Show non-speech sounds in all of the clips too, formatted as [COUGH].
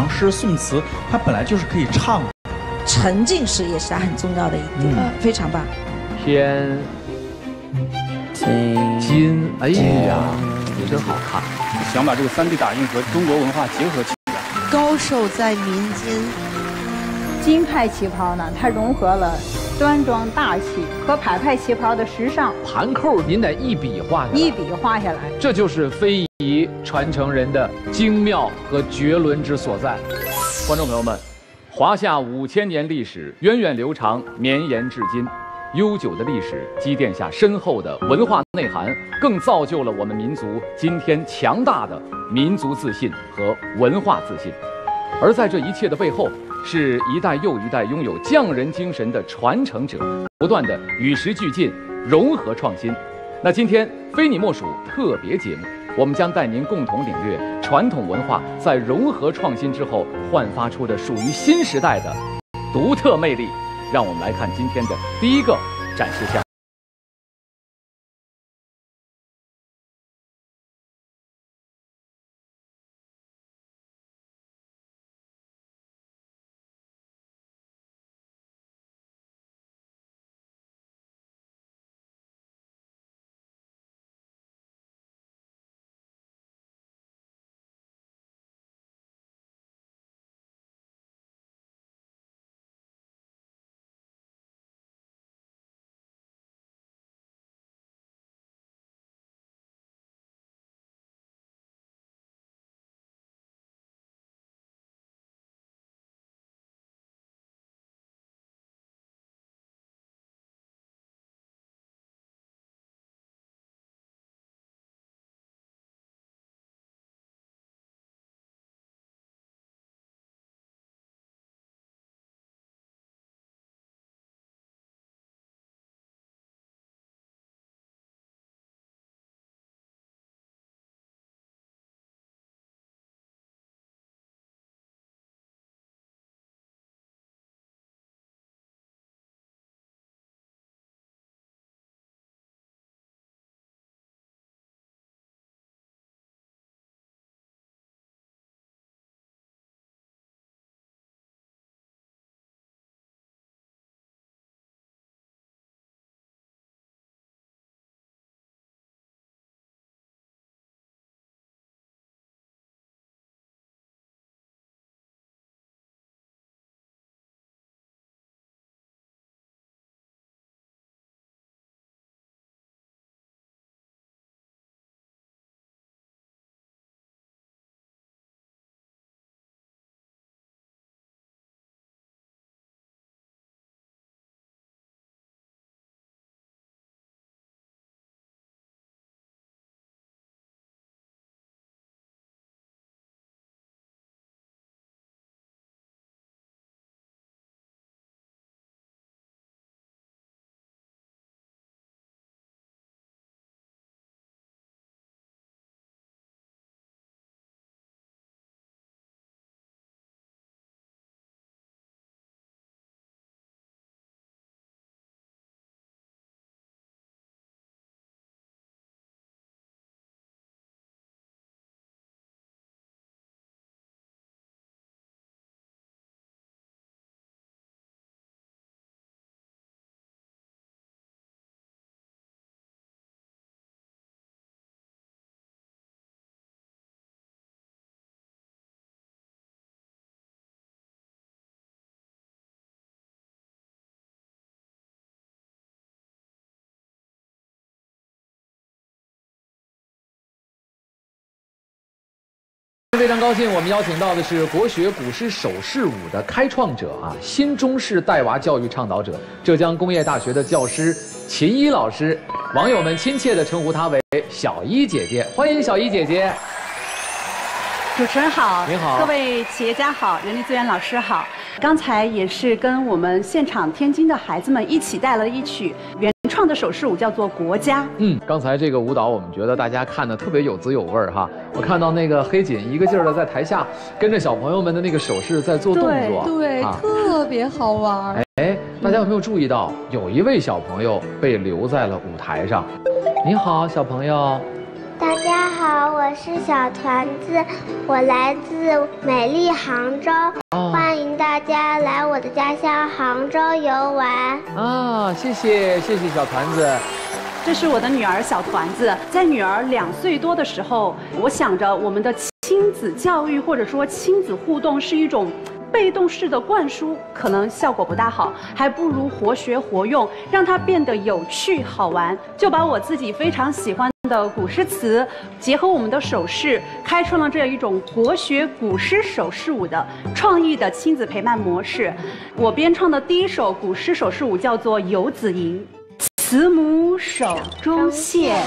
唐诗宋词，它本来就是可以唱的。沉浸式也是很重要的一点，非常棒。天金金，哎呀，也真好看。想把这个三 D 打印和中国文化结合起来。高手在民间。金派旗袍呢，它融合了端庄大气和牌牌旗袍的时尚。盘扣您得一笔画下来，一笔画下来，这就是非遗传承人的精妙和绝伦之所在。观众朋友们，华夏五千年历史源远流长，绵延至今。悠久的历史积淀下深厚的文化内涵，更造就了我们民族今天强大的民族自信和文化自信。而在这一切的背后，是一代又一代拥有匠人精神的传承者，不断的与时俱进，融合创新。那今天非你莫属特别节目，我们将带您共同领略传统文化在融合创新之后焕发出的属于新时代的独特魅力。让我们来看今天的第一个展示项。非常高兴，我们邀请到的是国学古诗手势舞的开创者啊，新中式带娃教育倡导者，浙江工业大学的教师秦一老师，网友们亲切地称呼她为小一姐姐，欢迎小一姐姐。主持人好，您好，各位企业家好，人力资源老师好。刚才也是跟我们现场天津的孩子们一起带了一曲原创的手势舞，叫做《国家》。嗯，刚才这个舞蹈，我们觉得大家看的特别有滋有味儿哈。我看到那个黑锦一个劲儿的在台下跟着小朋友们的那个手势在做动作，对，特别好玩。哎，大家有没有注意到，有一位小朋友被留在了舞台上？你好，小朋友。大家好，我是小团子，我来自美丽杭州，大家来我的家乡杭州游玩。啊，谢谢谢谢小团子，这是我的女儿小团子，在女儿两岁多的时候，我想着我们的亲子教育或者说亲子互动是一种。被动式的灌输可能效果不大好，还不如活学活用，让它变得有趣好玩。就把我自己非常喜欢的古诗词，结合我们的手势，开创了这样一种国学古诗手势舞的创意的亲子陪伴模式。我编创的第一首古诗手势舞叫做《游子吟》，慈母手中线，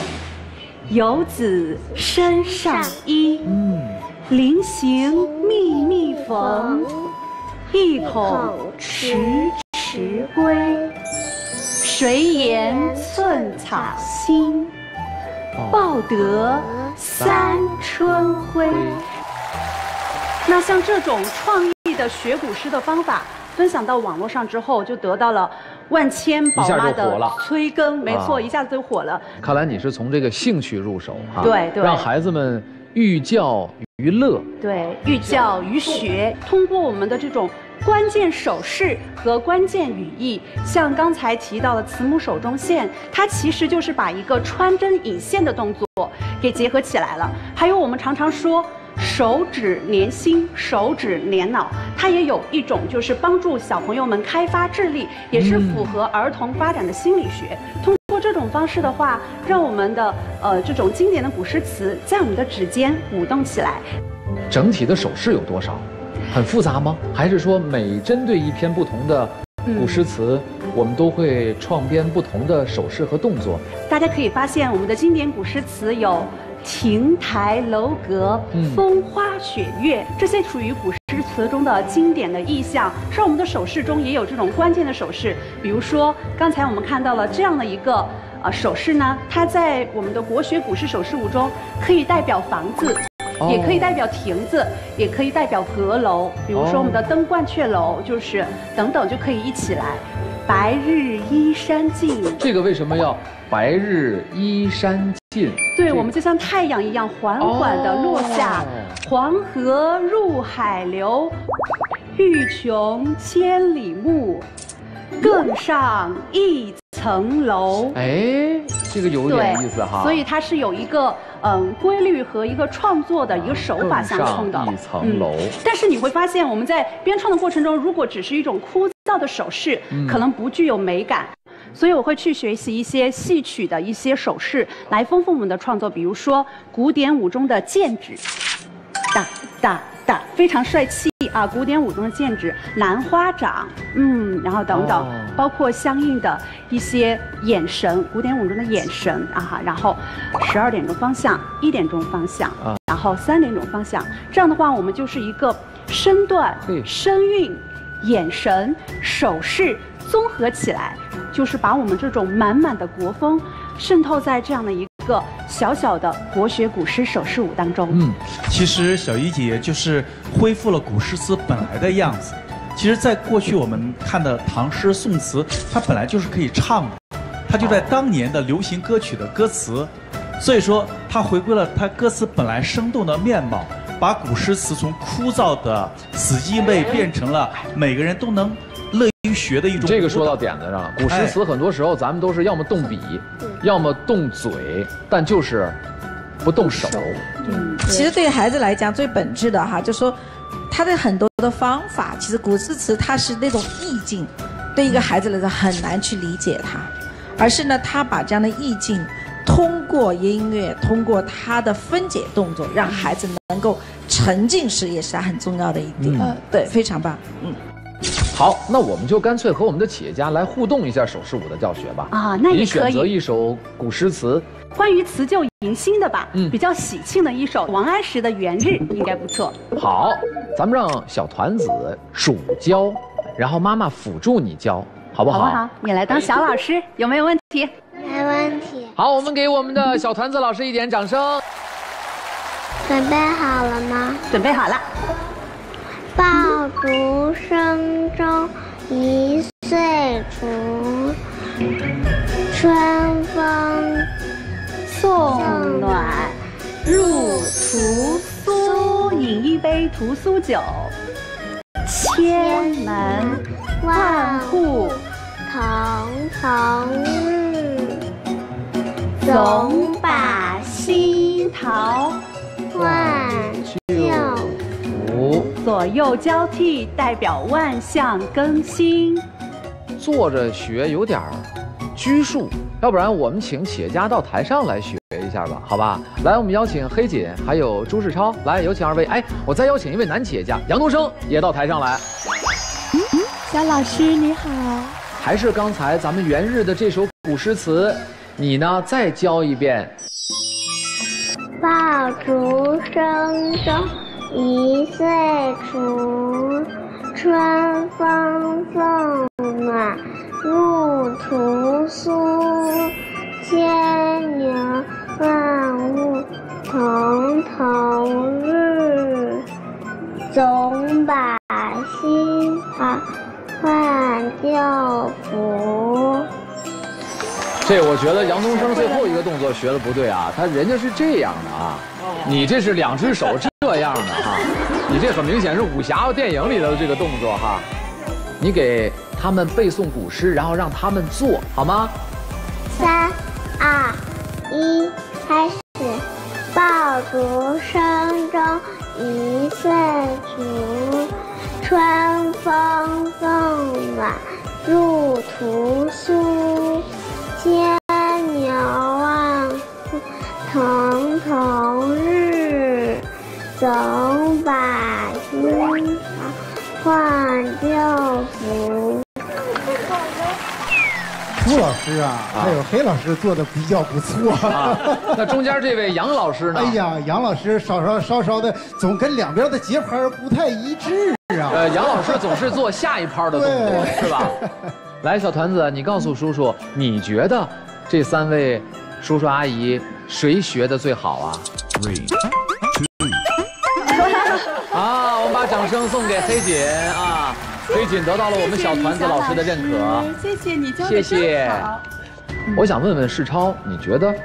游子身上衣。嗯，临行密密缝。意恐迟迟归，谁言寸草心，报得三春晖。那像这种创意的学古诗的方法，分享到网络上之后，就得到了万千宝妈的催更。没错，一下子就火了。看来你是从这个兴趣入手哈，对。对，让孩子们寓教于乐，对，寓教于学，通过我们的这种。关键手势和关键语义，像刚才提到的“慈母手中线”，它其实就是把一个穿针引线的动作给结合起来了。还有我们常常说“手指连心，手指连脑”，它也有一种就是帮助小朋友们开发智力，也是符合儿童发展的心理学。通过这种方式的话，让我们的呃这种经典的古诗词在我们的指尖舞动起来。整体的手势有多少？很复杂吗？还是说每针对一篇不同的古诗词，我们都会创编不同的手势和动作？大家可以发现，我们的经典古诗词有亭台楼阁、风花雪月，这些属于古诗词中的经典的意象。是我们的手势中也有这种关键的手势，比如说刚才我们看到了这样的一个呃手势呢，它在我们的国学古诗手势舞中可以代表房子。也可以代表亭子，也可以代表阁楼，比如说我们的登鹳雀楼，就是等等就可以一起来。白日依山尽，这个为什么要白日依山尽？对，我们就像太阳一样缓缓的落下。黄河入海流，欲穷千里目，更上一层楼。哎，这个有点意思哈。所以它是有一个。嗯，规律和一个创作的一个手法相冲的。一层楼。但是你会发现，我们在编创的过程中，如果只是一种枯燥的手势，可能不具有美感。所以我会去学习一些戏曲的一些手势，来丰富我们的创作。比如说古典舞中的剑指，哒哒哒，非常帅气啊！古典舞中的剑指，兰花掌，嗯，然后等等，包括相应的一些眼神，古典舞中的眼神啊，然后十二点钟方向，一点钟方向，然后三点钟方向，这样的话，我们就是一个身段、身韵、眼神、手势综合起来，就是把我们这种满满的国风渗透在这样的一。一个小小的国学古诗手势舞当中，嗯，其实小一姐就是恢复了古诗词本来的样子。其实，在过去我们看的唐诗宋词，它本来就是可以唱的，它就在当年的流行歌曲的歌词，所以说它回归了它歌词本来生动的面貌，把古诗词从枯燥的死记硬背变成了每个人都能。学的一种，这个说到点子上了。古诗词很多时候咱们都是要么动笔，要么动嘴，但就是不动手。嗯，其实对于孩子来讲，最本质的哈，就说他的很多的方法，其实古诗词它是那种意境，对一个孩子来说很难去理解它，而是呢，他把这样的意境通过音乐，通过他的分解动作，让孩子能够沉浸式，也是他很重要的一点。嗯，对，非常棒。嗯。好，那我们就干脆和我们的企业家来互动一下手势舞的教学吧。啊，那也可以。你选择一首古诗词，关于辞旧迎新的吧，嗯比较喜庆的一首王安石的《元日》[LAUGHS] 应该不错。好，咱们让小团子主教，然后妈妈辅助你教，好不好？好不好？你来当小老师，有没有问题？没问题。好，我们给我们的小团子老师一点掌声。准备好了吗？准备好了。爆竹声中一岁除，春风送暖。入屠苏，饮一杯屠苏酒，千门万户曈曈日，总把新桃左右交替，代表万象更新。坐着学有点拘束，要不然我们请企业家到台上来学一下吧，好吧？来，我们邀请黑锦还有朱世超，来有请二位。哎，我再邀请一位男企业家杨东升也到台上来。小老师你好，还是刚才咱们元日的这首古诗词，你呢再教一遍。爆竹声中一岁除，春风送暖入屠苏，牵牛万物曈曈日，总把新桃换旧符。这我觉得杨东升最后一个动作学的不对啊，他人家是这样的啊，你这是两只手这样的哈，你这很明显是武侠电影里的这个动作哈，你给他们背诵古诗，然后让他们做好吗？三、二、一，开始！爆竹声中一岁除，春风送暖入屠苏，牵牛万户曈曈日，总把新桃换旧符。朱老师啊，还有黑老师做的比较不错。啊，那中间这位杨老师呢？哎呀，杨老师稍稍稍稍的总跟两边的节拍不太一致啊。呃，杨老师总是做下一拍的动作，是吧？来，小团子，你告诉叔叔，你觉得这三位叔叔阿姨谁学的最好啊？啊，我们把掌声送给黑锦啊！黑锦得到了我们小团子老师的认可。谢谢你教谢的谢。我想问问世超，你觉得，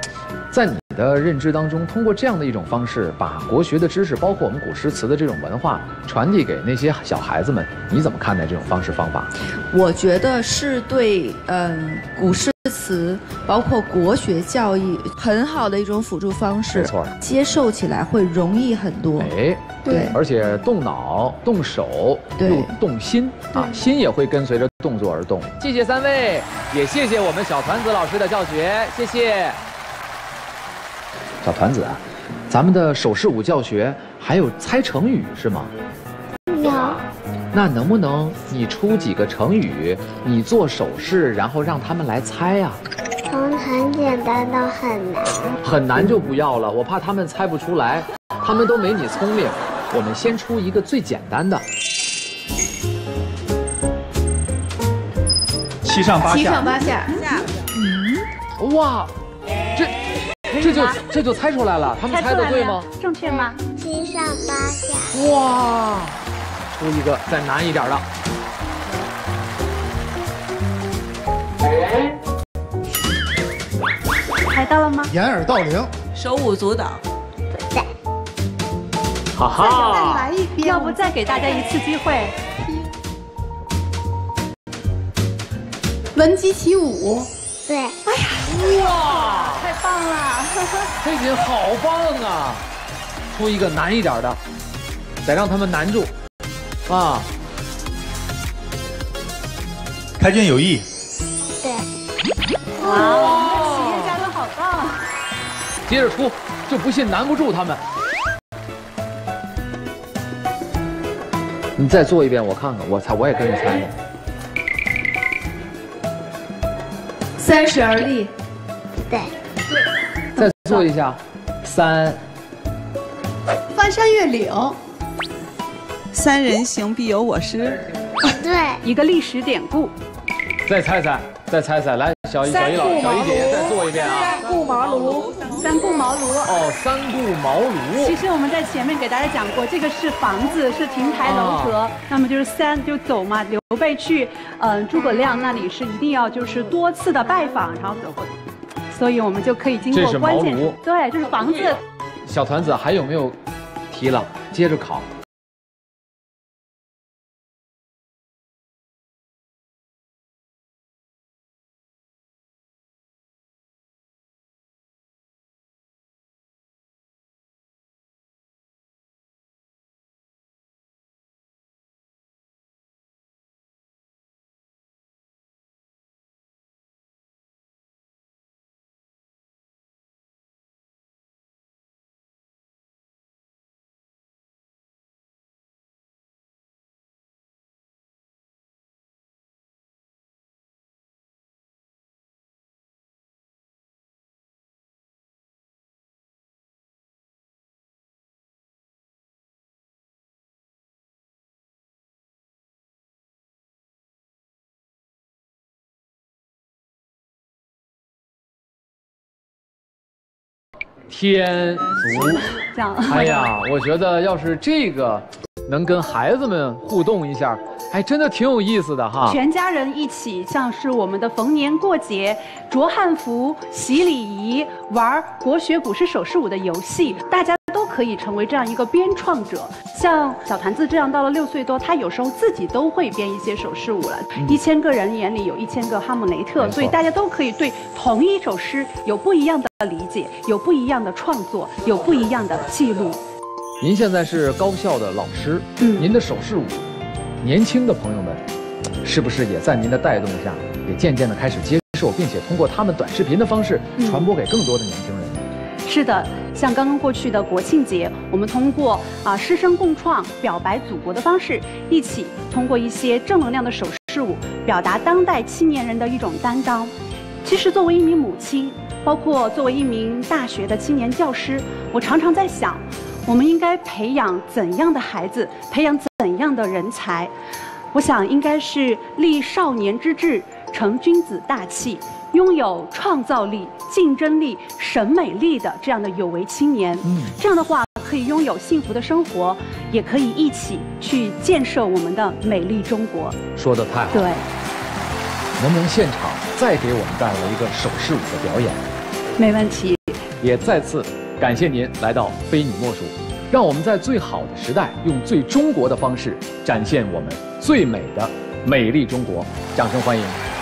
在你的认知当中，通过这样的一种方式，把国学的知识，包括我们古诗词的这种文化，传递给那些小孩子们，你怎么看待这种方式方法？我觉得是对嗯古诗词，包括国学教育很好的一种辅助方式，没错接受起来会容易很多。哎，对而且动脑、动手对又动心啊，心也会跟随着动作而动。谢谢三位，也谢谢我们小团子老师的教学，谢谢。小团子啊，咱们的手势舞教学还有猜成语是吗？有。那能不能你出几个成语，你做手势，然后让他们来猜呀、从很简单到很难。很难就不要了，我怕他们猜不出来，他们都没你聪明。我们先出一个最简单的，七上八下，七上八下，嗯哇，这这就这就猜出来了，他们猜的对吗？正确吗？七上八下，哇，出一个再难一点的。猜到了吗？掩耳盗铃，手舞足蹈，哈哈，来一遍，要不再给大家一次机会？闻鸡起舞，对，哎呀哇，太棒了！这锦好棒啊！出一个难一点的，得让他们难住，啊，开卷有益。对，哇，企业家都好棒！接着出，就不信难不住他们。你再做一遍，我看看，我猜，我也跟着猜呢。三十而立，对对，再做一下，三，翻山越岭，三人行必有我师。对，一个历史典故。再猜猜，再猜猜，来，小姨小姨老小姨姐姐再做一遍啊！三顾茅庐，三顾茅庐。哦，三顾茅庐。其实我们在前面给大家讲过，这个是房子，是亭台楼阁。那么就是三就走嘛，刘备去嗯诸葛亮那里是一定要就是多次的拜访，然后走过。所以我们就可以经过关键茅庐，对，就是房子。小团子还有没有题了？接着考。天足，[LAUGHS] 这样。哎呀，我觉得要是这个能跟孩子们互动一下，还真的挺有意思的哈。全家人一起，像是我们的逢年过节，着汉服、习礼仪，玩国学古诗手势舞的游戏，大家都可以成为这样一个编创者。像小团子这样，到了六岁多，他有时候自己都会编一些手势舞了。一千个人眼里有一千个哈姆雷特，所以大家都可以对同一首诗有不一样的理解，有不一样的创作，有不一样的记录。您现在是高校的老师，嗯您的手势舞，年轻的朋友们，是不是也在您的带动下，也渐渐的开始接受，并且通过他们短视频的方式嗯传播给更多的年轻人？是的，像刚刚过去的国庆节，我们通过啊师生共创、表白祖国的方式，一起通过一些正能量的手势舞，表达当代青年人的一种担当。其实，作为一名母亲，包括作为一名大学的青年教师，我常常在想，我们应该培养怎样的孩子，培养怎样的人才？我想，应该是立少年之志，成君子大气，拥有创造力、竞争力、审美力的这样的有为青年。嗯，这样的话，可以拥有幸福的生活，也可以一起去建设我们的美丽中国。说的太好了。对，能不能现场再给我们带来一个手势舞的表演？没问题。也再次感谢您来到非你莫属，让我们在最好的时代，用最中国的方式展现我们最美的美丽中国。掌声欢迎！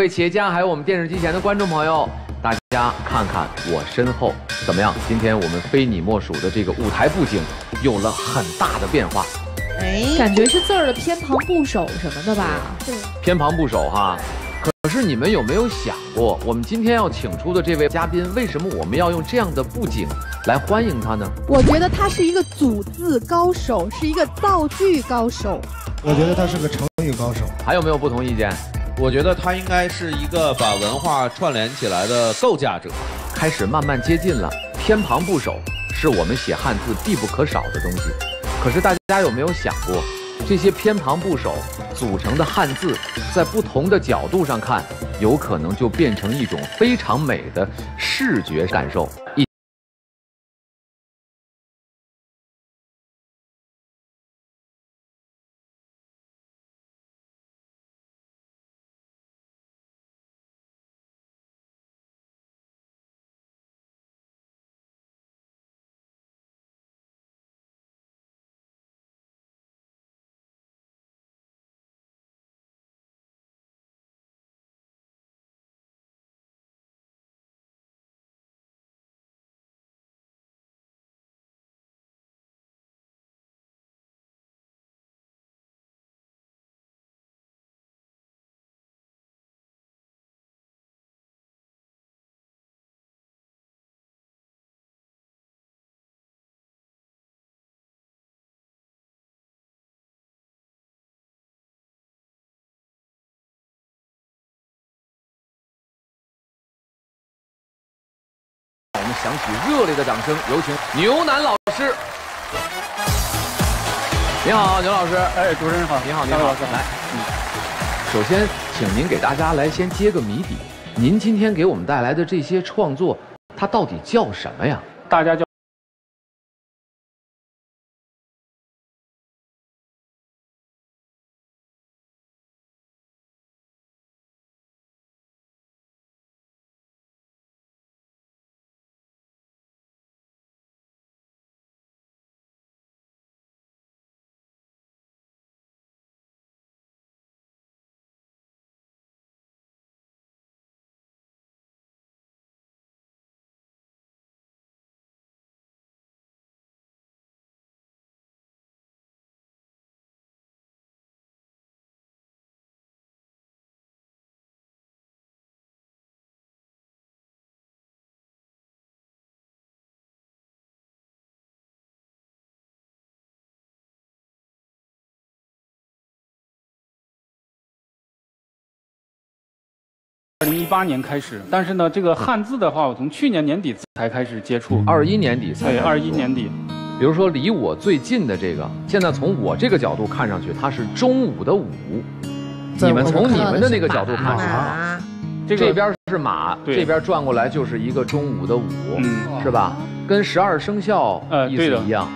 位企业家，还有我们电视机前的观众朋友，大家看看我身后怎么样？今天我们非你莫属的这个舞台布景有了很大的变化。哎，感觉是字儿的偏旁部首什么的吧？对，偏旁部首哈。可是你们有没有想过，我们今天要请出的这位嘉宾，为什么我们要用这样的布景来欢迎他呢？我觉得他是一个组字高手，是一个造句高手。我觉得他是个成语高手。还有没有不同意见？我觉得他应该是一个把文化串联起来的构架者。开始慢慢接近了，偏旁部首是我们写汉字必不可少的东西。可是大家有没有想过，这些偏旁部首组成的汉字，在不同的角度上看，有可能就变成一种非常美的视觉感受。一们响起热烈的掌声，有请牛楠老师。您好，牛老师。哎，主持人好。您好，您好，老师来，嗯，首先，请您给大家来先揭个谜底。您今天给我们带来的这些创作，它到底叫什么呀？大家叫二零一八年开始，但是呢，这个汉字的话，我从去年年底才开始接触。二一年底才对，开始二一年底。比如说离我最近的这个，现在从我这个角度看上去，它是中午的午。你们从你们的那个角度看是马，这个这边是马，这边转过来就是一个中午的午，嗯是吧？跟十二生肖意思一样。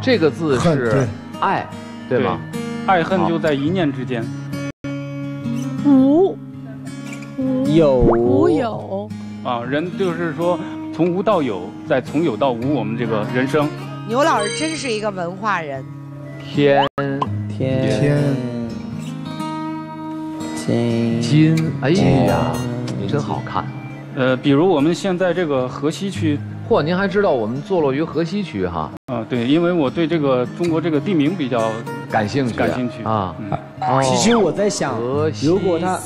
这个字是爱，对吗？爱恨就在一念之间。无有无有，啊，人就是说从无到有，再从有到无，我们这个人生。牛老师真是一个文化人。天天天金金，哎呀，真好看。呃，比如我们现在这个河西区，嚯，您还知道我们坐落于河西区哈？啊，对，因为我对这个中国这个地名比较感兴趣，感兴趣。啊。其实我在想，如果它，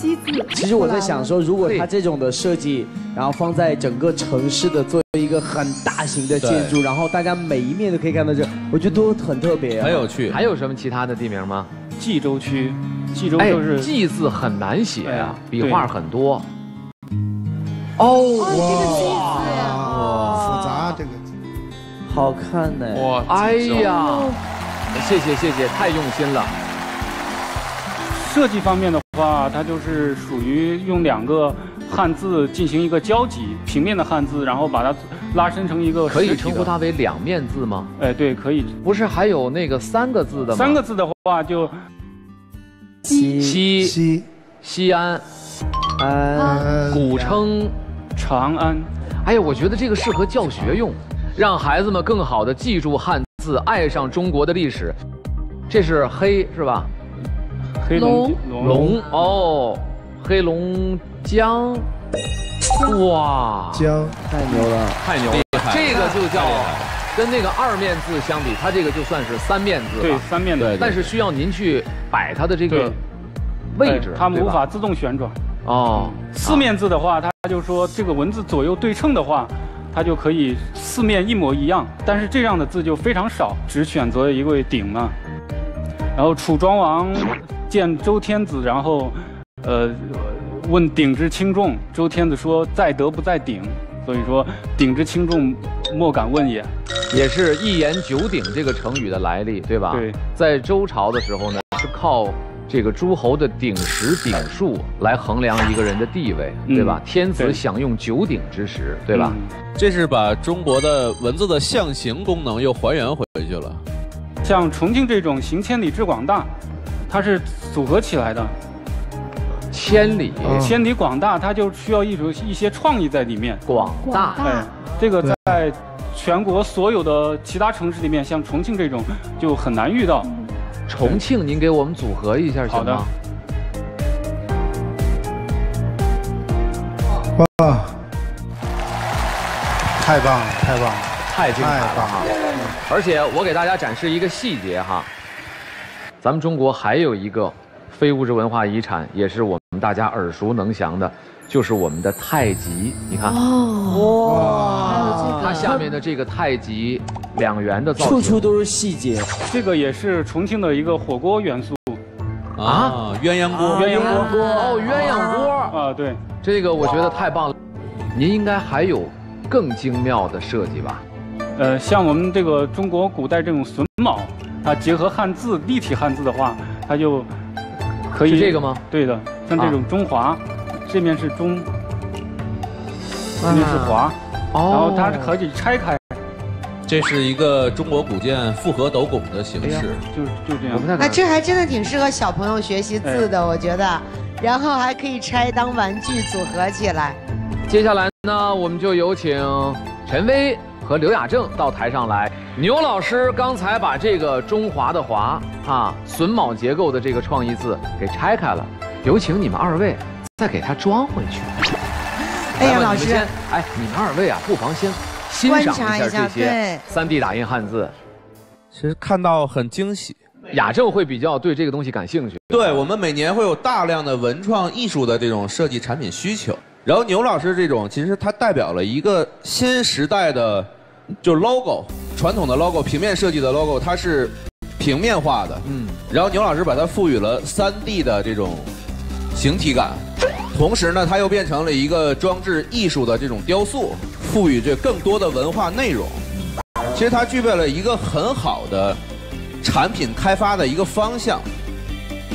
其实我在想说，如果它这种的设计，然后放在整个城市的做一个很大型的建筑，然后大家每一面都可以看到这，我觉得都很特别、啊，很有趣。还有什么其他的地名吗？冀州区，冀州哎就是，冀字很难写啊，哎笔画很多。哦，哇，这个。好看呢。哇，哎呀，谢谢谢谢，太用心了。设计方面的话，它就是属于用两个汉字进行一个交集，平面的汉字，然后把它拉伸成一个可以称呼它为两面字吗？哎，对，可以。不是还有那个三个字的吗？三个字的话就西西西西安，安古称长安。哎呀，我觉得这个适合教学用，让孩子们更好的记住汉字，爱上中国的历史。这是黑是吧？黑龙龙龙哦，黑龙江，哇，江太牛了，太牛了这个就叫跟那个二面字相比，它这个就算是三面字对。三面的，但是需要您去摆它的这个位置，它们无法自动旋转。哦。四面字的话，它就说这个文字左右对称的话，它就可以四面一模一样。但是这样的字就非常少，只选择一位鼎嘛。然后楚庄王见周天子，然后呃问鼎之轻重，周天子说在德不在鼎，所以说鼎之轻重莫敢问也。也是一言九鼎这个成语的来历，对吧？对，在周朝的时候呢，是靠这个诸侯的鼎食鼎数来衡量一个人的地位，嗯对吧？天子对享用九鼎之食，对吧？这是把中国的文字的象形功能又还原回去了。像重庆这种行千里之广大，它是组合起来的。千里，千里广大，它就需要一种一些创意在里面。广大，对，这个在全国所有的其他城市里面，像重庆这种就很难遇到。重庆，您给我们组合一下行吗？哇，太棒了，太棒了，太精彩了太棒哈！而且我给大家展示一个细节哈，咱们中国还有一个非物质文化遗产，也是我们大家耳熟能详的，就是我们的太极。你看，哦，它下面的这个太极两元的造型，处处都是细节。这个也是重庆的一个火锅元素。啊，鸳鸯锅，鸳鸯锅。哦，鸳鸯锅。啊，对，这个我觉得太棒了。您应该还有更精妙的设计吧？呃，像我们这个中国古代这种榫卯，它结合汉字立体汉字的话，它就可以是这个吗？对的，像这种中华，这面是中，这面是华，然后它是可以拆开，这是一个中国古建复合斗拱的形式，就就这样。那这还真的挺适合小朋友学习字的，我觉得。然后还可以拆当玩具组合起来。接下来呢，我们就有请陈薇和刘雅正到台上来。牛老师刚才把这个中华的华啊榫卯结构的这个创意字给拆开了，有请你们二位再给它装回去。哎呀，老师，你们先哎，你们二位啊，不妨先欣赏一下这些对三 D 打印汉字。其实看到很惊喜。雅正会比较对这个东西感兴趣。对我们每年会有大量的文创艺术的这种设计产品需求，然后牛老师这种其实它代表了一个新时代的，就 logo，传统的 logo，平面设计的 logo，它是平面化的，嗯，然后牛老师把它赋予了 3D 的这种形体感，同时呢，它又变成了一个装置艺术的这种雕塑，赋予这更多的文化内容。其实它具备了一个很好的产品开发的一个方向。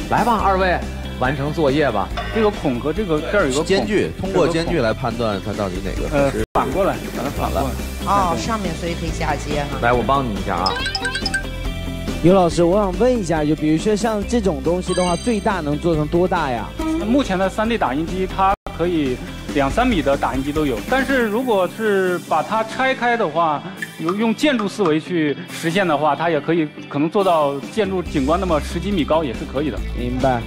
来吧，二位完成作业吧。这个孔和这个这儿有个间距，通过间距来。判断它到底哪个呃是，反过来，把它反过来。哦，上面所以可以下接哈。来，我帮你一下啊。刘老师，我想问一下，就比如说像这种东西的话，最大能做成多大呀？目前的 3D 打印机它可以两三米的打印机都有，但是如果是把它拆开的话，用用建筑思维去实现的话，它也可以可能做到建筑景观那么十几米高也是可以的。明白。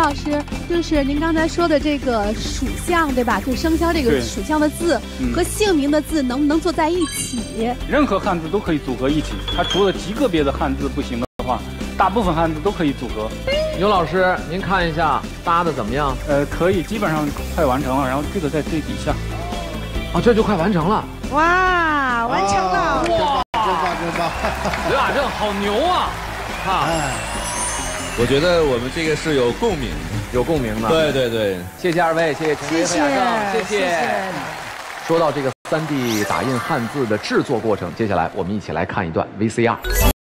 刘老师，就是您刚才说的这个属相，对吧？就生肖这个属相的字嗯和姓名的字能不能坐在一起？任何汉字都可以组合一起，它除了极个别的汉字不行的话，大部分汉字都可以组合。牛老师，您看一下搭的怎么样？呃，可以，基本上快完成了。然后这个在最底下。啊，这就快完成了。哇，完成了！哇，真棒真棒！刘雅正好牛啊！哈，我觉得我们这个是有共鸣，有共鸣的。对对对，谢谢二位，谢谢陈飞和雅正，谢谢谢。说到这个 3D 打印汉字的制作过程，接下来我们一起来看一段 VCR。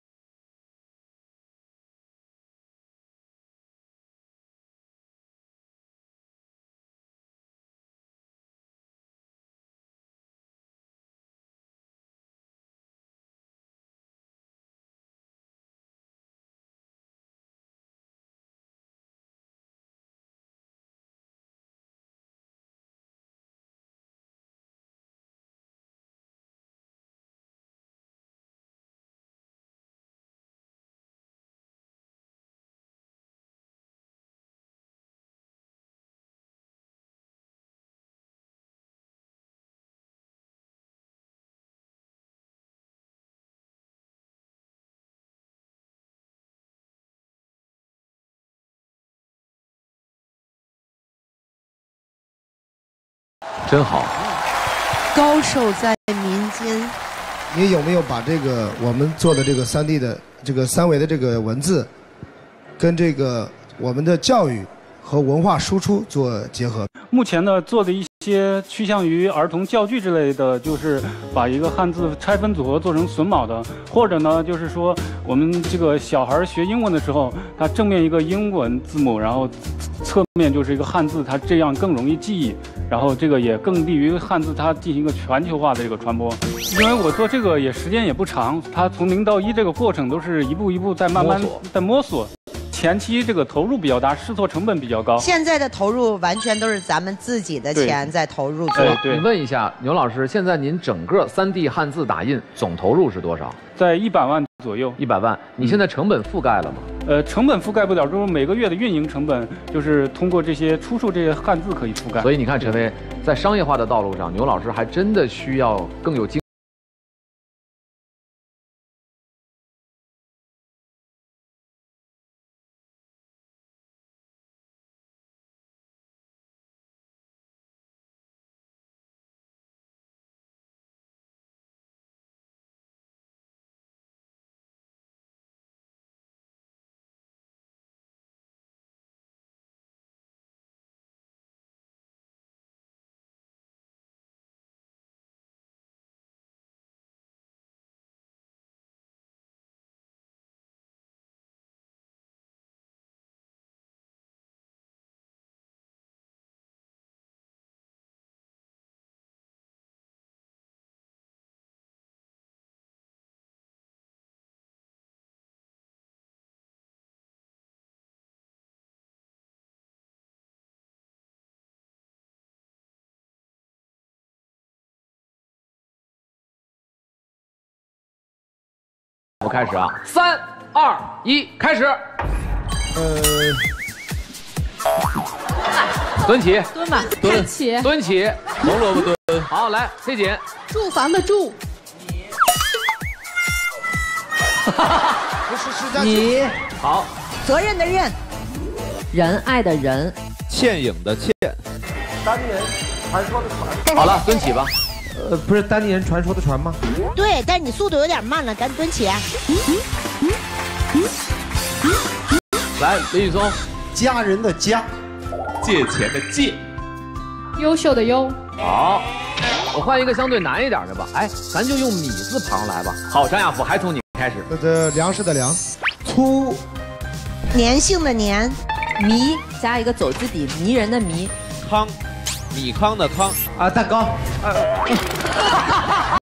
真好。高手在民间。你有没有把这个我们做的这个三 D 的这个三维的这个文字，跟这个我们的教育和文化输出做结合？目前呢，做的一些趋向于儿童教具之类的，就是把一个汉字拆分组合做成榫卯的，或者呢，就是说我们这个小孩学英文的时候，它正面一个英文字母，然后侧面就是一个汉字，它这样更容易记忆，然后这个也更利于汉字它进行一个全球化的这个传播。因为我做这个也时间也不长，它从零到一这个过程都是一步一步在慢慢摸在摸索。前期这个投入比较大，试错成本比较高。现在的投入完全都是咱们自己的钱在投入做。你问一下牛老师，现在您整个 3D 汉字打印总投入是多少？在一百万左右。一百万，你现在成本覆盖了吗？呃，成本覆盖不了，就是每个月的运营成本，就是通过这些出售这些汉字可以覆盖。所以你看，陈飞在商业化的道路上，牛老师还真的需要更有经。开始啊，三二一，开始。呃，蹲起，蹲吧，蹲起，蹲起，红萝卜蹲。好，来，黑姐。住房的住，[LAUGHS] 不是是家你好，责任的任，仁爱的仁，倩影的倩。单人传说的传。好了，蹲起吧。呃，不是当地人传说的传吗？对，但你速度有点慢了，赶紧蹲起。来，李宇松，家人的家，借钱的借。优秀的优，好，我换一个相对难一点的吧。哎，咱就用米字旁来吧。好，张亚甫还从你开始。这这粮食的粮，粗粘性的粘，迷加一个走字底，迷人的迷，康，米糠的糠。啊，蛋糕。[LAUGHS]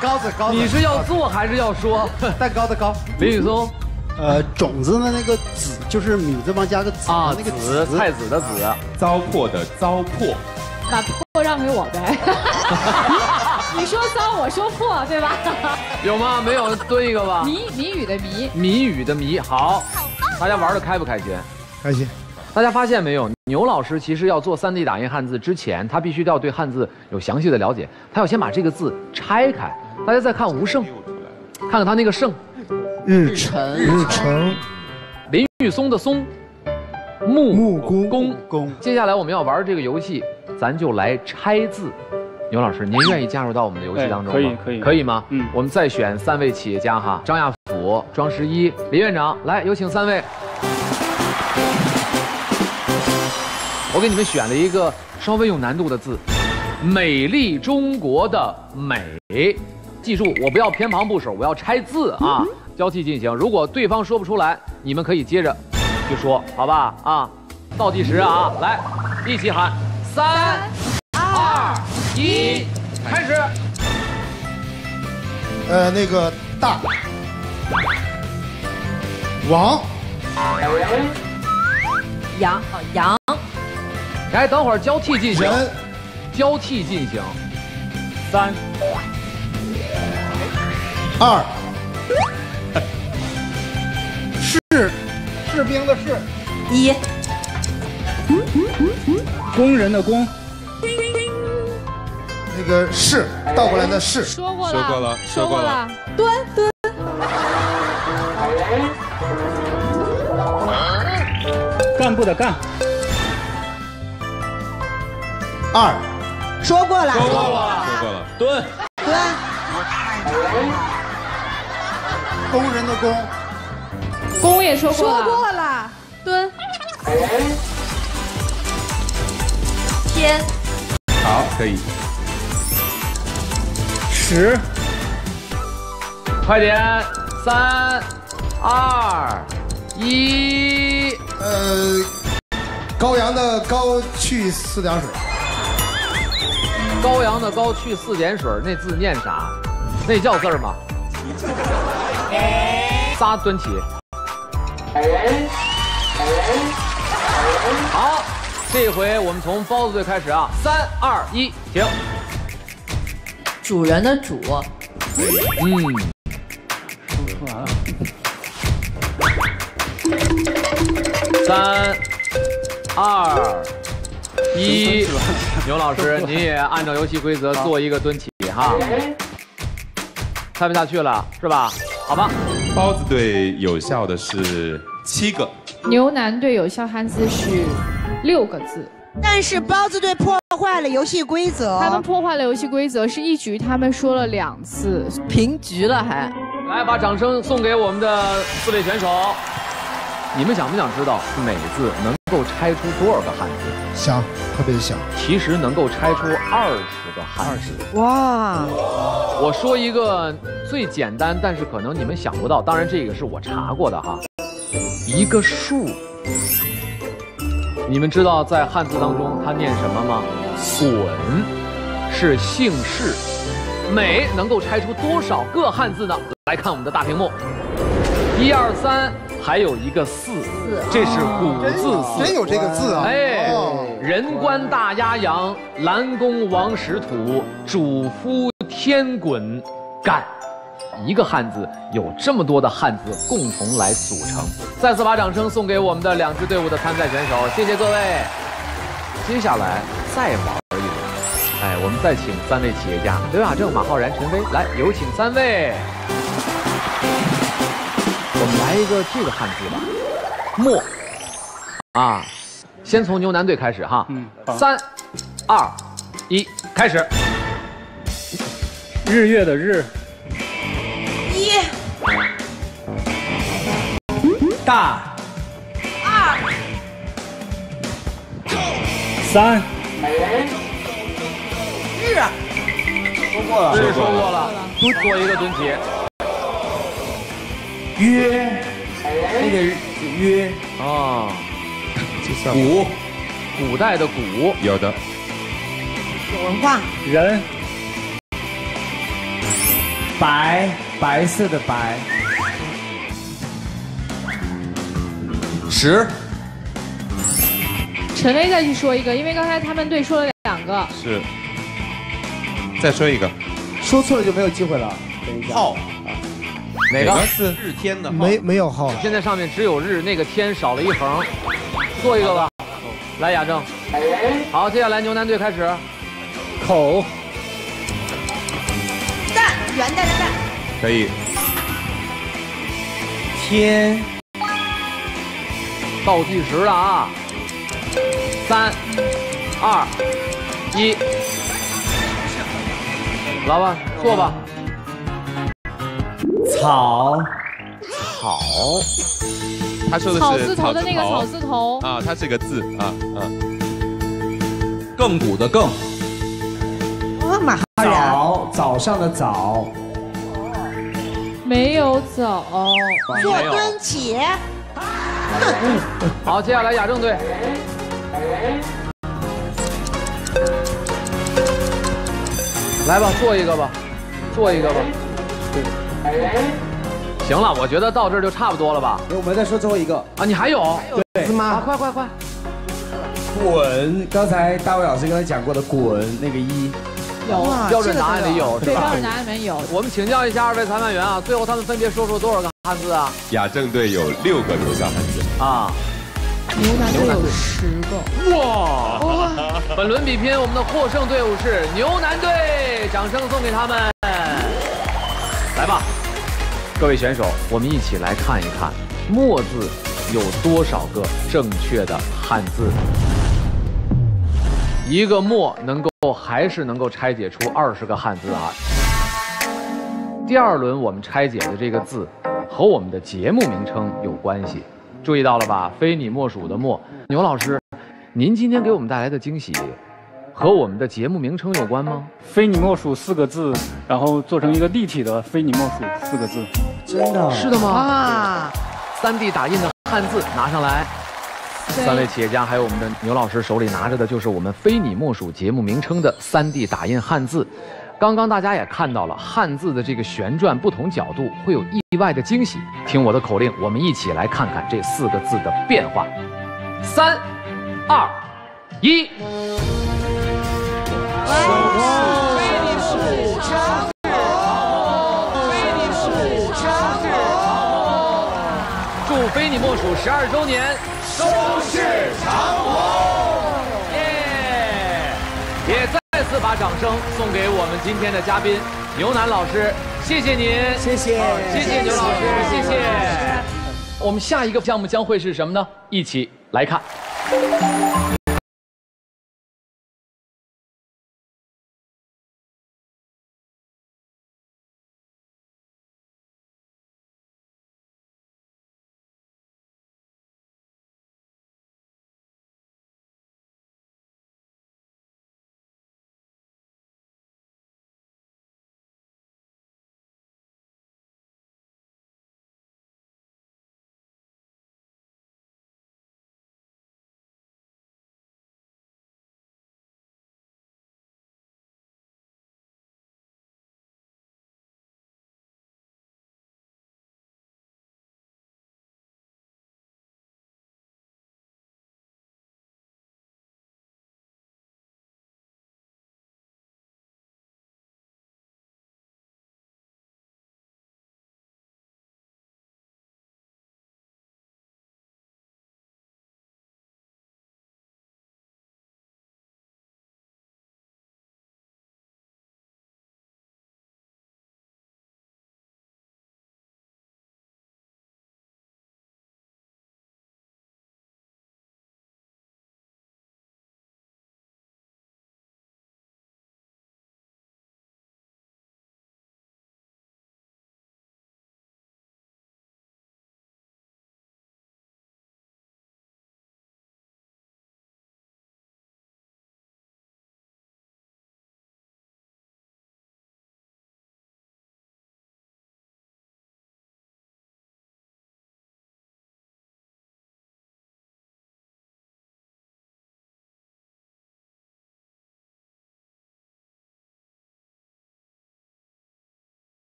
糕子糕子。你是要做还是要说？[LAUGHS] 蛋糕的糕。李宇松，呃，种子的那个子就是米字旁加个子啊，那个子菜籽的籽，糟粕的糟粕。把破让给我呗。[LAUGHS] 你说糟，我说破，对吧？有吗？没有，蹲一个吧。谜谜语的谜，谜语的谜，好，大家玩的开不开心？开心。大家发现没有？牛老师其实要做 3D 打印汉字之前，他必须要对汉字有详细的了解，他要先把这个字拆开。大家再看吴胜，看看他那个胜，日晨日晨，林玉松的松，木木工工工。接下来我们要玩这个游戏，咱就来拆字。牛老师，您愿意加入到我们的游戏当中吗？哎可以可以可以吗？嗯我们再选三位企业家哈，张亚甫、庄十一、李院长，来有请三位。我给你们选了一个稍微有难度的字，“美丽中国”的“美”，记住，我不要偏旁部首，我要拆字啊，交替进行。如果对方说不出来，你们可以接着去说，好吧？啊，倒计时啊，来，一起喊，三、二、一，开始。呃，那个大王羊哦羊，来，等会儿交替进行，交替进行。三。二。士士兵的士。一。工人的工，那个士倒过来的士，说过了，说过了说过了，蹲蹲，干部的干，二。说过了，说过了，说过了。蹲，蹲，工人的工，工也说过了。说了，过了，蹲，天，好，可以。十，快点，三、二、一，呃，高阳的高去四点水，高阳的高去四点水，那字念啥？那叫字儿吗？仨蹲起。好，这回我们从包子队开始啊，三二一，停。主人的主，嗯，说完了。三二一，牛老师，[LAUGHS] 你也按照游戏规则做一个蹲起哈。猜不下去了是吧？好吧，包子队有效的是七个，牛腩队有效汉字是六个字。但是包子队破坏了游戏规则。他们破坏了游戏规则，是一局他们说了两次，平局了还。来把掌声送给我们的四位选手。你们想不想知道每字能够拆出多少个汉字？想，特别想。其实能够拆出二十个汉字。哇！我说一个最简单，但是可能你们想不到，当然这个是我查过的哈，一个数。你们知道在汉字当中它念什么吗？滚，是姓氏。每能够拆出多少个汉字呢？来看我们的大屏幕，一二三，还有一个四，这是古字四，真有这个字啊！哎哦，人官大压阳，蓝公王石土，主夫天滚干。一个汉字有这么多的汉字共同来组成。再次把掌声送给我们的两支队伍的参赛选手，谢谢各位。接下来再玩一轮，哎，我们再请三位企业家刘亚正、马浩然、陈飞来，有请三位。我们来一个这个汉字吧，墨。啊，先从牛腩队开始哈。嗯，三、二、一，开始。日月的日，一、大、二、三，日，说过了，是说过了，做一个蹲起。约，那个约。啊，古，古代的古，有的，有文化，人，白，白色的白，十。陈薇再去说一个，因为刚才他们队说了两个。是，再说一个，说错了就没有机会了。等一下，号，哪个是日天的号？没没有号，现在上面只有日，那个天少了一横，做一个吧。来，亚正。好，接下来牛腩队开始。口，蛋，元旦的蛋，可以，天，倒计时了啊！三、二、一，老板做吧。草，草，他说的是草字头。的那个草草字头，啊，它是个字。啊啊，亘古的亘，啊，马早，早上的早，没有早，坐蹲起，好，接下来雅正队。来吧，做一个吧，做一个吧。行了，我觉得到这儿就差不多了吧？我们再说最后一个啊，你还有？对，是啊，吗？快快快！滚，刚才大卫老师刚才讲过的滚那个一，有标准答案里有是对，吧标？准答案里面有。我们请教一下二位裁判员啊，最后他们分别说出了多少个汉字啊？雅正队有六个有效汉字，啊，牛腩队有十个。哇！[LAUGHS] 本轮比拼，我们的获胜队伍是牛腩队，掌声送给他们。来吧，各位选手，我们一起来看一看“墨”字有多少个正确的汉字。一个墨能够还是能够拆解出二十个汉字啊。第二轮我们拆解的这个字和我们的节目名称有关系，注意到了吧？非你莫属的莫，牛老师，您今天给我们带来的惊喜和我们的节目名称有关吗？非你莫属四个字，然后做成一个立体的“非你莫属”四个字，真的是的吗？啊，三 D 打印的汉字拿上来。三位企业家还有我们的牛老师手里拿着的就是我们“非你莫属”节目名称的三 D 打印汉字。刚刚大家也看到了汉字的这个旋转不同角度会有意外的惊喜。听我的口令，我们一起来看看这四个字的变化。三、二、一。祝非你莫属十二周年收视长虹！耶！也再次把掌声送给我们今天的嘉宾牛楠老师，谢谢您，谢谢谢谢牛老师，谢谢。我们下一个项目将会是什么呢？一起来看。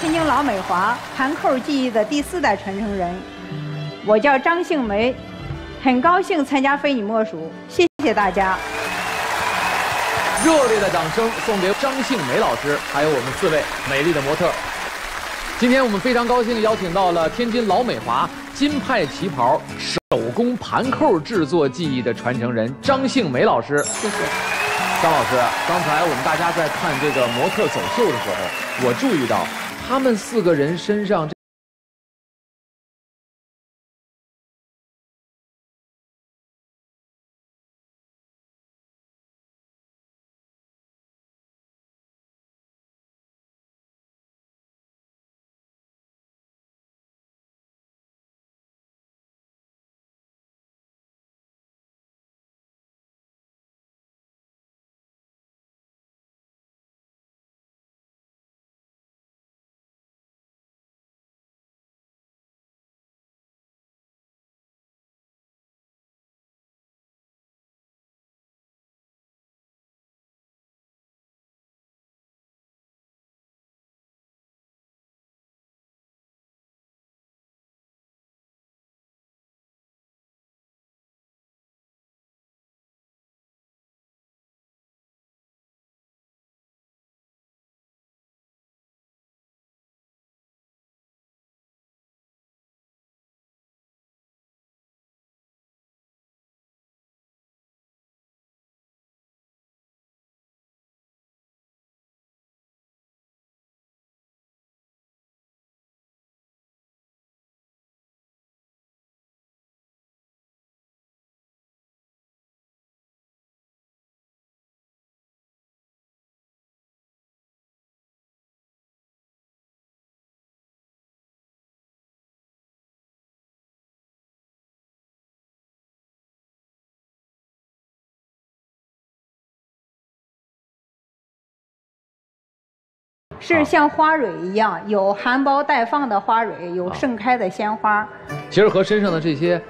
天津老美华盘扣技艺的第四代传承人，我叫张杏梅，很高兴参加非你莫属，谢谢大家。热烈的掌声送给张杏梅老师，还有我们四位美丽的模特。今天我们非常高兴邀请到了天津老美华金派旗袍手工盘扣制作技艺的传承人张杏梅老师。谢谢。张老师，刚才我们大家在看这个模特走秀的时候，我注意到他们四个人身上。是像花蕊一样，有含苞待放的花蕊，有盛开的鲜花。其实和身上的这些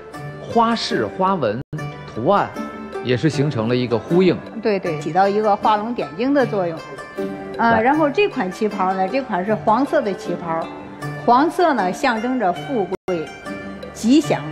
花式、花纹、图案，也是形成了一个呼应。对对，起到一个画龙点睛的作用。啊、然后这款旗袍呢，这款是黄色的旗袍，黄色呢象征着富贵、吉祥、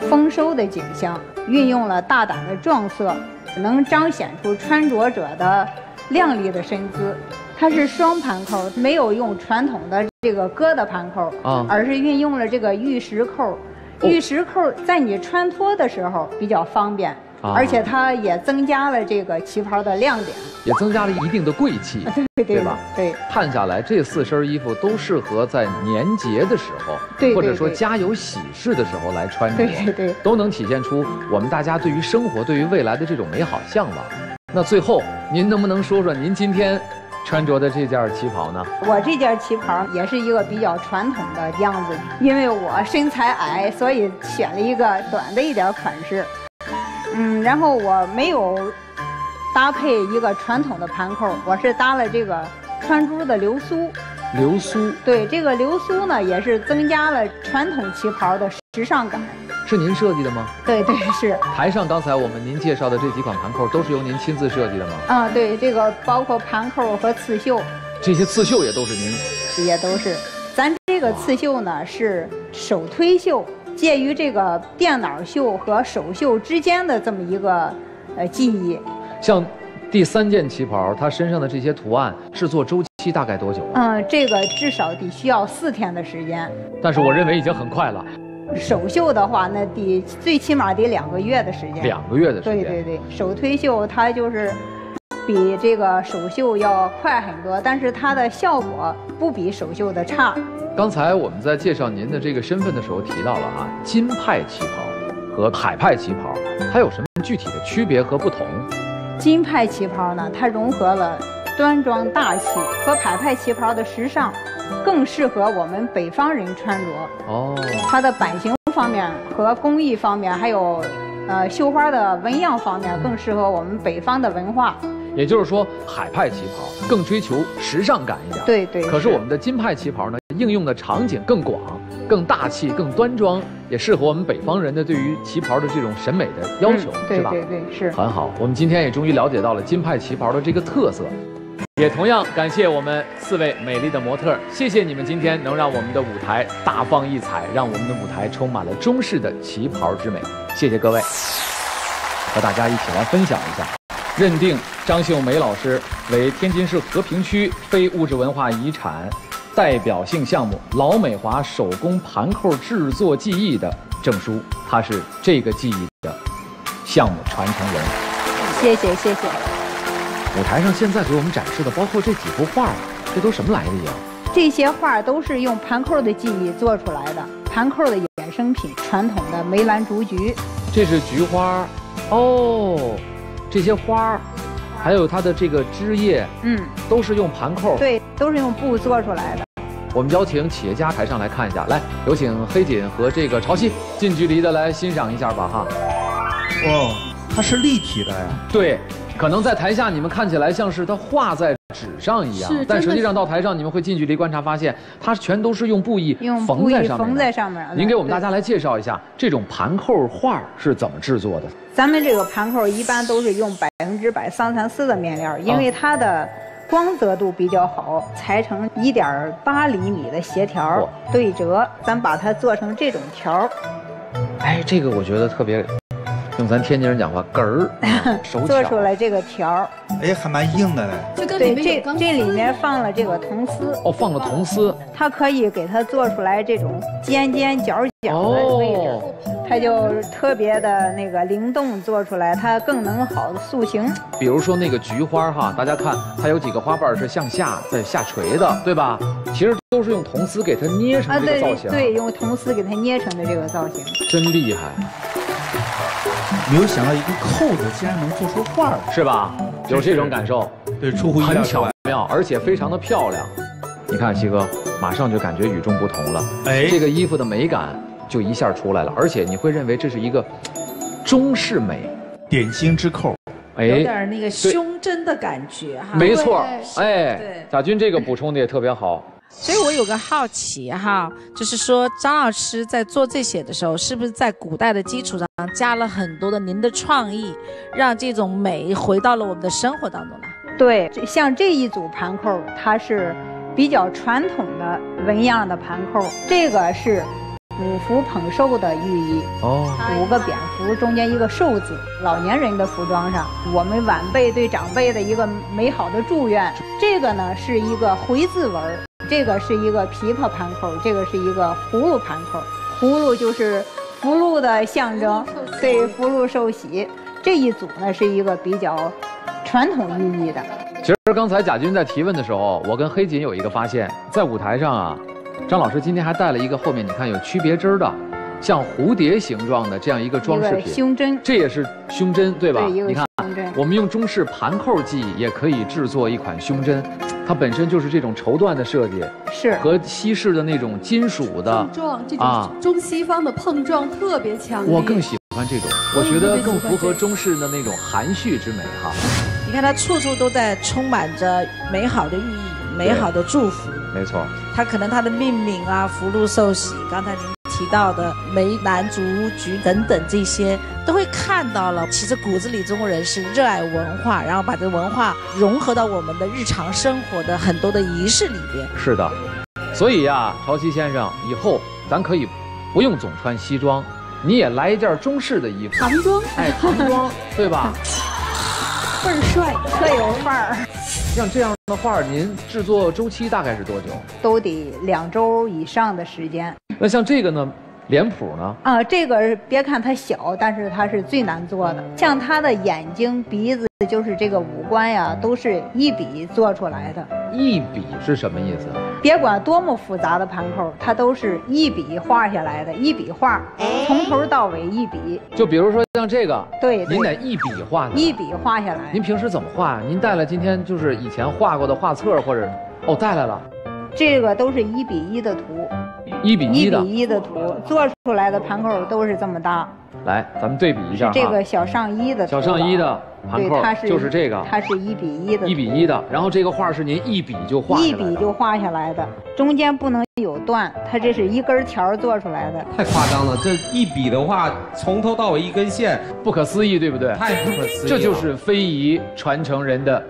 丰收的景象，运用了大胆的撞色，能彰显出穿着者的靓丽的身姿。它是双盘扣，没有用传统的这个疙瘩盘扣，啊而是运用了这个玉石扣。玉石扣在你穿脱的时候比较方便，啊而且它也增加了这个旗袍的亮点。也增加了一定的贵气，[LAUGHS] 对对吧？对，看下来，这四身衣服都适合在年节的时候，对对或者说家有喜事的时候来穿着，对对对都能体现出我们大家对于生活、对于未来的这种美好向往。那最后，您能不能说说您今天穿着的这件旗袍呢？我这件旗袍也是一个比较传统的样子，因为我身材矮，所以选了一个短的一点款式。嗯，然后我没有搭配一个传统的盘扣，我是搭了这个穿珠的流苏。流苏对，这个流苏呢，也是增加了传统旗袍的时尚感。是您设计的吗？对对是。台上刚才我们您介绍的这几款盘扣都是由您亲自设计的吗？啊，对，这个包括盘扣和刺绣，这些刺绣也都是您也都是。咱这个刺绣呢是手推绣，介于这个电脑绣和手绣之间的这么一个呃技艺。像第三件旗袍，它身上的这些图案制作周期大概多久啊？嗯，这个至少得需要四天的时间。但是我认为已经很快了，手绣的话，那得最起码得两个月的时间。两个月的时间。对对对，首推秀它就是比这个首秀要快很多，但是它的效果不比首秀的差。刚才我们在介绍您的这个身份的时候提到了啊，金派旗袍和海派旗袍，它有什么具体的区别和不同？金派旗袍呢，它融合了端庄大气和海派旗袍的时尚，更适合我们北方人穿着。哦，它的版型方面和工艺方面，还有呃绣花的纹样方面，更适合我们北方的文化。也就是说，海派旗袍更追求时尚感一点。对对可是我们的金派旗袍呢，应用的场景更广、更大气、更端庄，也适合我们北方人的对于旗袍的这种审美的要求，嗯对是吧？对对是。很好，我们今天也终于了解到了金派旗袍的这个特色，也同样感谢我们四位美丽的模特，谢谢你们今天能让我们的舞台大放异彩，让我们的舞台充满了中式的旗袍之美，谢谢各位，和大家一起来分享一下，认定张秀梅老师为天津市和平区非物质文化遗产代表性项目老美华手工盘扣制作技艺的证书，她是这个技艺的项目传承人。谢谢谢谢。舞台上现在给我们展示的，包括这几幅画儿，这都什么来历呀？这些画都是用盘扣的技艺做出来的，盘扣的衍生品，传统的梅兰竹菊。这是菊花，哦，这些花儿，还有它的这个枝叶，嗯，都是用盘扣。，对，都是用布做出来的。我们邀请企业家台上来看一下，来，有请黑锦和这个潮汐近距离的来欣赏一下吧，哈。哦，它是立体的呀。对，可能在台下你们看起来像是它画在纸上一样但实际上到台上你们会近距离观察发现，它全都是用布艺用缝在上面。缝在上面您给我们大家来介绍一下这种盘扣画是怎么制作的？咱们这个盘扣一般都是用百分之百桑蚕丝的面料，因为它的光泽度比较好，裁成一点八厘米的斜条对折，咱把它做成这种条儿，哎，这个我觉得特别，用咱天津人讲话，哏儿，[LAUGHS] 手做出来这个条儿。哎，还蛮硬的嘞。就跟对，这这里面放了这个铜丝，哦，放了铜丝，它可以给它做出来这种尖尖角角的位置，哦它就特别的那个灵动，做出来它更能好的塑形。比如说那个菊花哈，大家看它有几个花瓣是向下在下垂的，对吧？其实都是用铜丝给它捏成啊，对这个造型，对，用铜丝给它捏成的这个造型。真厉害，没有想到一个扣子竟然能做出画来，是吧？有这种感受，对，出乎意料很巧。妙，而且非常的漂亮。你看，西哥马上就感觉与众不同了，哎这个衣服的美感就一下出来了，而且你会认为这是一个中式美，点睛之扣。哎有点那个胸针的感觉哈。没错，哎对，贾军这个补充的也特别好。所以我有个好奇哈，就是说张老师在做这些的时候，是不是在古代的基础上加了很多的您的创意，让这种美回到了我们的生活当中呢？对，像这一组盘扣，它是比较传统的纹样的盘扣，这个是五福捧寿的寓意。哦，五个蝙蝠中间一个寿字，老年人的服装上，我们晚辈对长辈的一个美好的祝愿。这个呢是一个回字纹儿，这个是一个琵琶盘扣，这个是一个葫芦盘扣。葫芦就是福禄的象征，对，福禄寿喜。这一组呢是一个比较传统寓意的。其实刚才贾军在提问的时候，我跟黑锦有一个发现，在舞台上啊，张老师今天还带了一个后面你看有区别针儿的，像蝴蝶形状的这样一个装饰品，胸针，这也是胸针对吧？对一个你看胸针，我们用中式盘扣技也可以制作一款胸针，它本身就是这种绸缎的设计，是和西式的那种金属的碰撞这啊种，中西方的碰撞特别强烈。我更喜欢这种，我觉得更符合中式的那种含蓄之美哈。你看它处处都在充满着美好的寓意、美好的祝福。没错，它可能它的命名啊、福禄寿喜，刚才您提到的梅兰竹菊等等这些，都会看到了。其实骨子里中国人是热爱文化，然后把这文化融合到我们的日常生活的很多的仪式里边。是的，所以呀、潮汐先生，以后咱可以不用总穿西装，你也来一件中式的衣服，唐装，哎，唐装，对吧？[LAUGHS] 倍儿帅，特有范儿。像这样的画，您制作周期大概是多久？都得两周以上的时间。那像这个呢，脸谱呢？啊，这个别看它小，但是它是最难做的。像它的眼睛、鼻子，就是这个五官呀，都是一笔做出来的。一笔是什么意思？别管多么复杂的盘扣，它都是一笔画下来的，一笔画，从头到尾一笔，就比如说像这个，对对您得一笔画的。一笔画下来。您平时怎么画呀？您带了今天就是以前画过的画册或者哦带来了这个都是一比一的图，一比一的。比一的图做出来的盘扣都是这么大。来，咱们对比一下哈。这个小上衣的小上衣的盘对，扣它是就是这个，它是一比一的，一比一的。然后这个画是您一笔就画一笔就画下来的，中间不能有断，它这是一根条做出来的。太夸张了，这一笔的话，从头到尾一根线，不可思议，对不对？太不可思议了。这就是非遗传承人的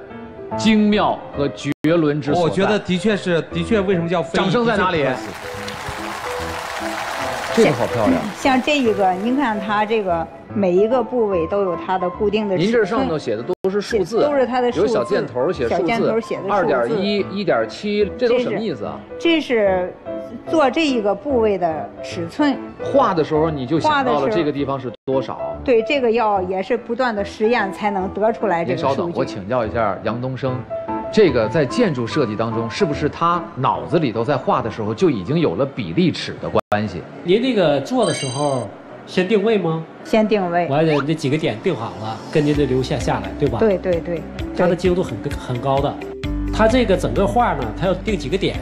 精妙和绝伦之所在。我觉得的确是，的确，为什么叫非遗？掌声在哪里这个好漂亮。[CLEARS THROAT] 像这一个，您看它这个每一个部位都有它的固定的尺寸。您这上头写的都是数字，都是它的数字有小箭头写数小箭头写的，数字二点一、一点七，这都什么意思啊？这是做这一个部位的尺寸。画的时候你就想到了这个地方是多少。对，这个要也是不断的实验才能得出来这个数您稍等，我。请教一下杨东升，这个在建筑设计当中，是不是他脑子里头在画的时候就已经有了比例尺的关系？您那个做的时候，先定位吗？先定位。完了，那几个点定好了，跟您的流线下来，对吧？对对对，它的精度很很高的。它这个整个画呢，它要定几个点，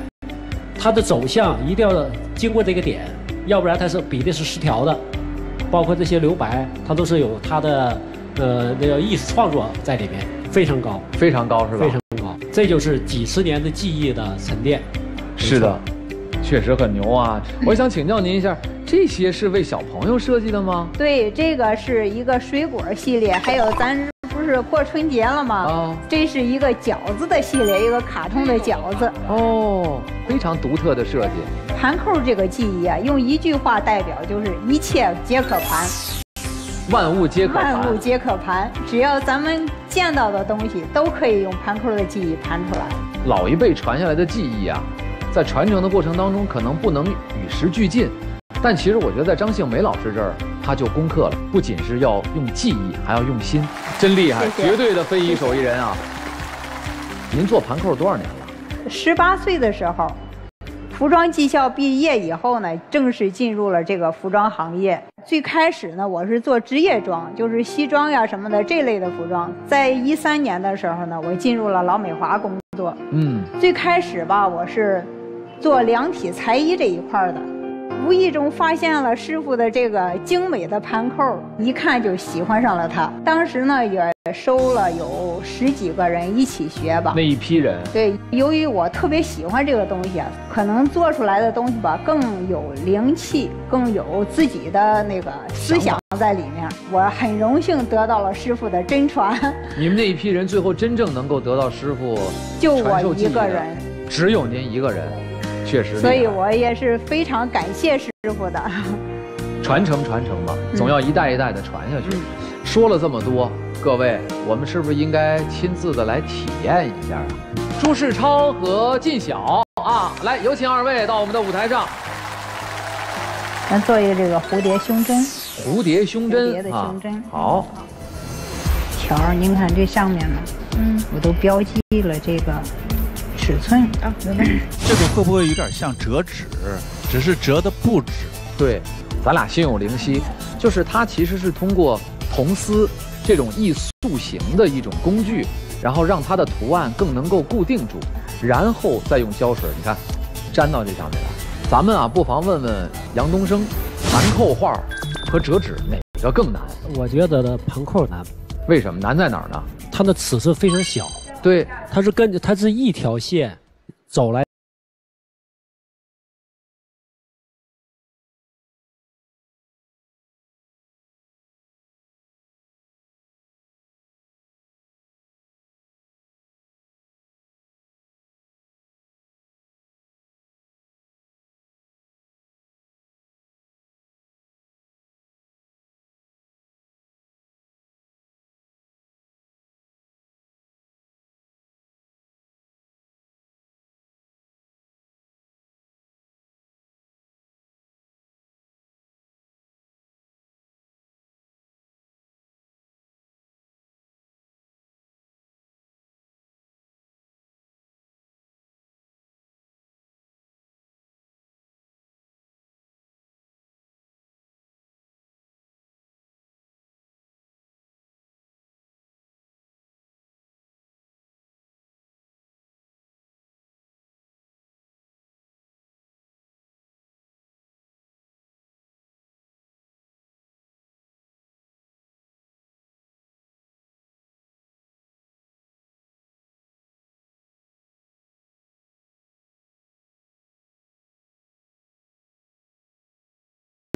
它的走向一定要经过这个点，要不然它是比例是失调的。包括这些留白，它都是有它的呃那个艺术创作在里面，非常高，非常高是吧？非常高，这就是几十年的记忆的沉淀。是的，确实很牛啊！[LAUGHS] 我想请教您一下，这些是为小朋友设计的吗？对，这个是一个水果系列，还有咱不是过春节了吗？啊，这是一个饺子的系列，一个卡通的饺子。哦，非常独特的设计。盘扣这个技艺啊，用一句话代表就是一切皆可盘，万物皆可盘。万物皆可盘，只要咱们见到的东西都可以用盘扣的记忆盘出来。老一辈传下来的技艺啊，在传承的过程当中，可能不能与时俱进。但其实我觉得在张杏梅老师这儿，他就攻克了，不仅是要用技艺，还要用心，真厉害，谢谢绝对的非遗手艺人啊！您做盘扣多少年了？十八岁的时候，服装技校毕业以后呢，正式进入了这个服装行业。最开始呢，我是做职业装，就是西装呀什么的这类的服装。在一三年的时候呢，我进入了老美华工作。嗯，最开始吧，我是做量体裁衣这一块儿的，无意中发现了师傅的这个精美的盘扣，一看就喜欢上了它。当时呢也收了有十几个人一起学吧那。一批人，对，由于我特别喜欢这个东西啊，可能做出来的东西吧更有灵气，更有自己的那个思想在里面。我很荣幸得到了师傅的真传，[LAUGHS] 你们那一批人最后真正能够得到师傅就我一个人，只有您一个人，确实。所以我也是非常感谢师傅的。[LAUGHS] 传承传承嘛，嗯总要一代一代的传下去。说了这么多，各位，我们是不是应该亲自的来体验一下啊？朱世超和靳晓啊，来有请二位到我们的舞台上。咱做一个这个蝴蝶胸针，蝴蝶胸针蝴蝶的啊胸针，好，条儿，您看这上面呢，嗯，我都标记了这个尺寸啊，明白。这个会不会有点像折纸？只是折的不止。对，咱俩心有灵犀，就是它其实是通过铜丝这种易塑形的一种工具，然后让它的图案更能够固定住，然后再用胶水，你看，粘到这上面来。咱们啊，不妨问问杨东升，盘扣画和折纸哪个更难？我觉得呢，盘扣难。为什么难在哪儿呢？它的尺寸非常小。对，它是跟着它是一条线走来。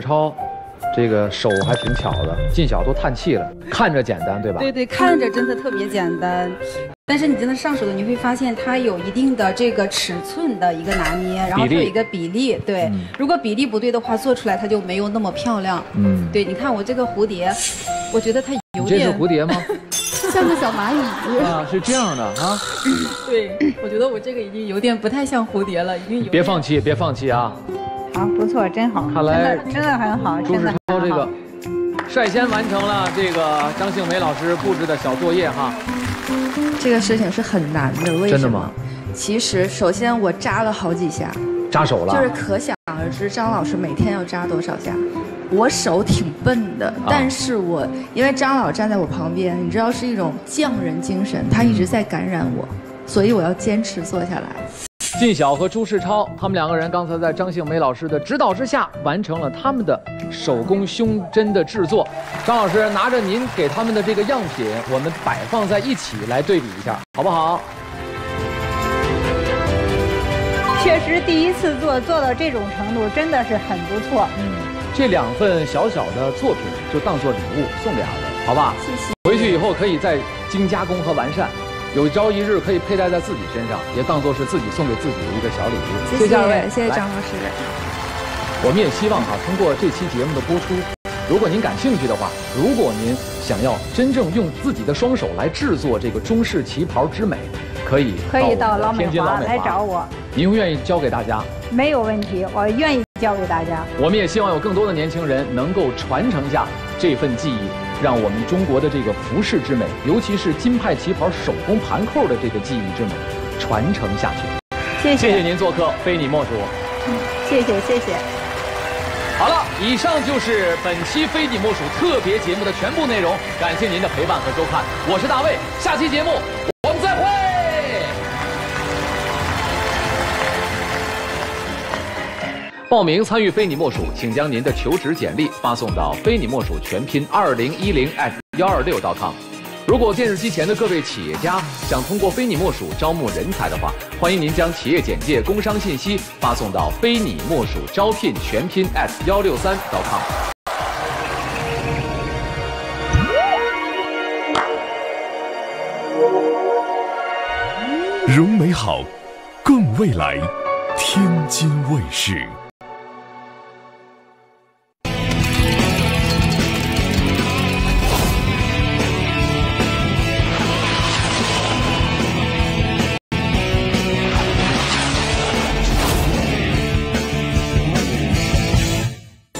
超，这个手还挺巧的，进小都叹气了，看着简单，对吧？对对，看着真的特别简单，但是你真的上手了，你会发现它有一定的这个尺寸的一个拿捏，然后它有一个比例。对，嗯如果比例不对的话，做出来它就没有那么漂亮。嗯，对，你看我这个蝴蝶，我觉得它有点这是点蝴蝶吗？[LAUGHS] 像个小蚂蚁。[LAUGHS] 啊，是这样的啊，对，我觉得我这个已经有点不太像蝴蝶了，已经有。别放弃，别放弃啊！好，不错，真好，看来真的真的很好，朱世真的超这个率先完成了这个张杏梅老师布置的小作业哈。这个事情是很难的，为什么？真的吗？其实，首先我扎了好几下，扎手了，就是可想而知，张老师每天要扎多少下。我手挺笨的，啊但是我因为张老站在我旁边，你知道是一种匠人精神，他一直在感染我，所以我要坚持做下来。靳晓和朱世超，他们两个人刚才在张杏梅老师的指导之下，完成了他们的手工胸针的制作。张老师拿着您给他们的这个样品，我们摆放在一起来对比一下，好不好？确实第一次做做到这种程度，真的是很不错。嗯，这两份小小的作品就当做礼物送给二位，好吧？谢谢。回去以后可以再精加工和完善，有朝一日可以佩戴在自己身上，也当做是自己送给自己的一个小礼物。谢谢二位，谢谢张老师。我们也希望哈、通过这期节目的播出，如果您感兴趣的话，如果您想要真正用自己的双手来制作这个中式旗袍之美，可以可以到老美华来找我，您愿意教给大家？没有问题，我愿意教给大家。我们也希望有更多的年轻人能够传承下这份技艺，让我们中国的这个服饰之美，尤其是金派旗袍手工盘扣的这个技艺之美，传承下去。谢谢谢谢您做客，非你莫属。嗯谢谢谢谢。好了，以上就是本期《非你莫属》特别节目的全部内容，感谢您的陪伴和收看，我是大卫，下期节目报名参与非你莫属，请将您的求职简历发送到非你莫属全拼二零一零 at 幺二六 .com。如果电视机前的各位企业家想通过非你莫属招募人才的话，欢迎您将企业简介、工商信息发送到非你莫属招聘全拼 at 幺六三 .com。融美好，共未来。天津卫视。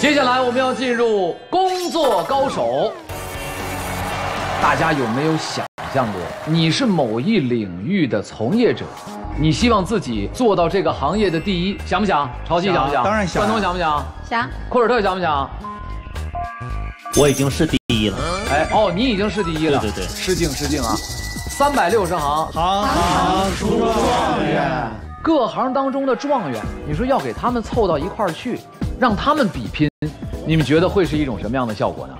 接下来我们要进入工作高手。大家有没有想象过，你是某一领域的从业者，你希望自己做到这个行业的第一，想不想？潮汐想不想？当然想关东想不想？想。库尔特想不想？我已经是第一了。哎，哦，你已经是第一了。对对对失敬失敬啊！三百六十行，行行出状元。各行当中的状元，你说要给他们凑到一块儿去，让他们比拼，你们觉得会是一种什么样的效果呢？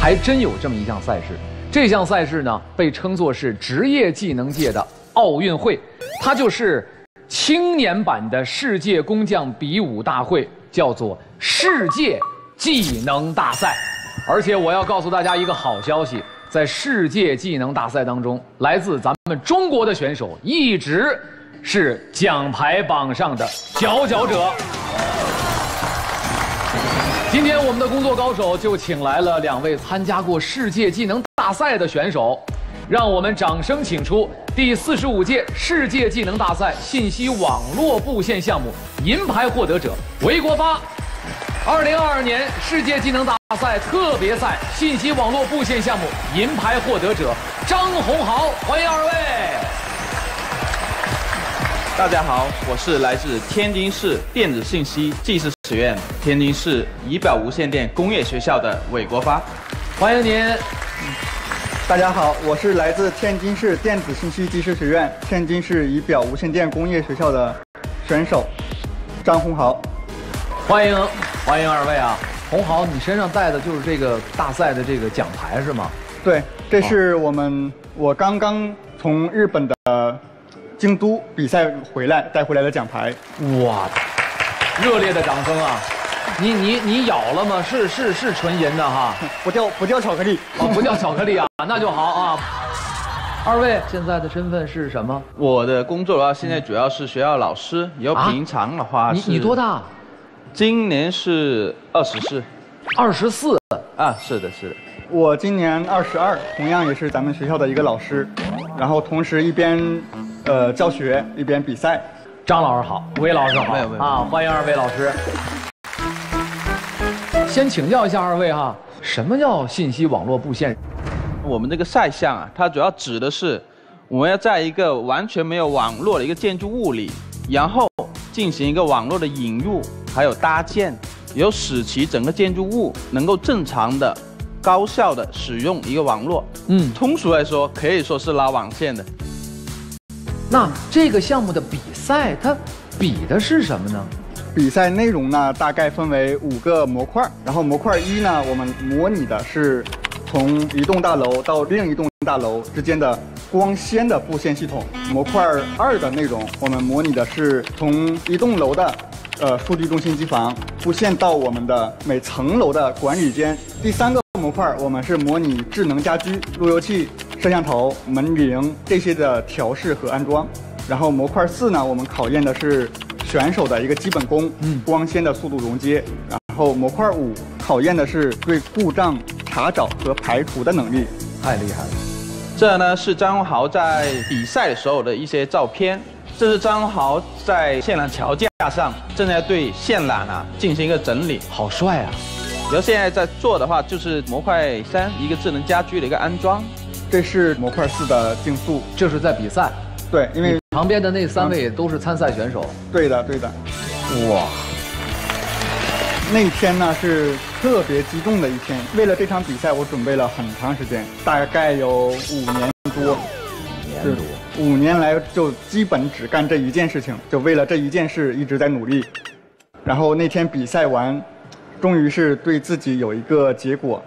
还真有这么一项赛事，这项赛事呢被称作是职业技能界的奥运会，它就是青年版的世界工匠比武大会，叫做世界技能大赛。而且我要告诉大家一个好消息，在世界技能大赛当中，来自咱们中国的选手一直是奖牌榜上的佼佼者。今天我们的工作高手就请来了两位参加过世界技能大赛的选手，让我们掌声请出第四十五届世界技能大赛信息网络布线项目银牌获得者韦国发，二零二二年世界技能大赛特别赛信息网络布线项目银牌获得者张洪豪，欢迎二位。大家好，我是来自天津市电子信息技术学院、天津市仪表无线电工业学校的韦国发，欢迎您。大家好，我是来自天津市电子信息技术学院、天津市仪表无线电工业学校的选手张洪豪。欢迎欢迎二位啊！洪豪，你身上带的就是这个大赛的这个奖牌是吗？对，这是我们我刚刚从日本的京都比赛回来带回来的奖牌。哇，热烈的掌声啊！你你你咬了吗？是是是纯银的哈，不掉不掉巧克力哦，不掉巧克力啊，[LAUGHS] 那就好啊。二位现在的身份是什么？我的工作的话，现在主要是学校老师，以后啊平常的话是。你你多？大？今年是二十四。二十四啊，是的，是的。我今年二十二，同样也是咱们学校的一个老师，然后同时一边呃教学一边比赛。张老师好，韦老师好，没有没有啊，欢迎二位老师。先请教一下二位哈，什么叫信息网络布线？我们这个赛项啊，它主要指的是我们要在一个完全没有网络的一个建筑物里，然后进行一个网络的引入，还有搭建，有使其整个建筑物能够正常的、高效的使用一个网络。嗯，通俗来说，可以说是拉网线的。那这个项目的比赛，它比的是什么呢？比赛内容呢，大概分为五个模块，然后模块一呢，我们模拟的是从一栋大楼到另一栋大楼之间的光纤的布线系统。模块二的内容，我们模拟的是从一栋楼的呃数据中心机房布线到我们的每层楼的管理间。第三个模块，我们是模拟智能家居、路由器、摄像头、门铃这些的调试和安装。然后模块四呢，我们考验的是选手的一个基本功，嗯，光纤的速度熔接。然后模块五考验的是对故障查找和排除的能力。太厉害了！这呢是张豪在比赛的时候的一些照片。这是张豪在线缆桥架上正在对线缆啊进行一个整理，好帅啊！然后现在在做的话就是模块三一个智能家居的一个安装。这是模块四的竞速，这是在比赛。对，因为旁边的那三位都是参赛选手。对的，对的。哇，那天呢是特别激动的一天。为了这场比赛，我准备了很长时间，大概有五年多。年多。五年来就基本只干这一件事情，就为了这一件事一直在努力。然后那天比赛完，终于是对自己有一个结果，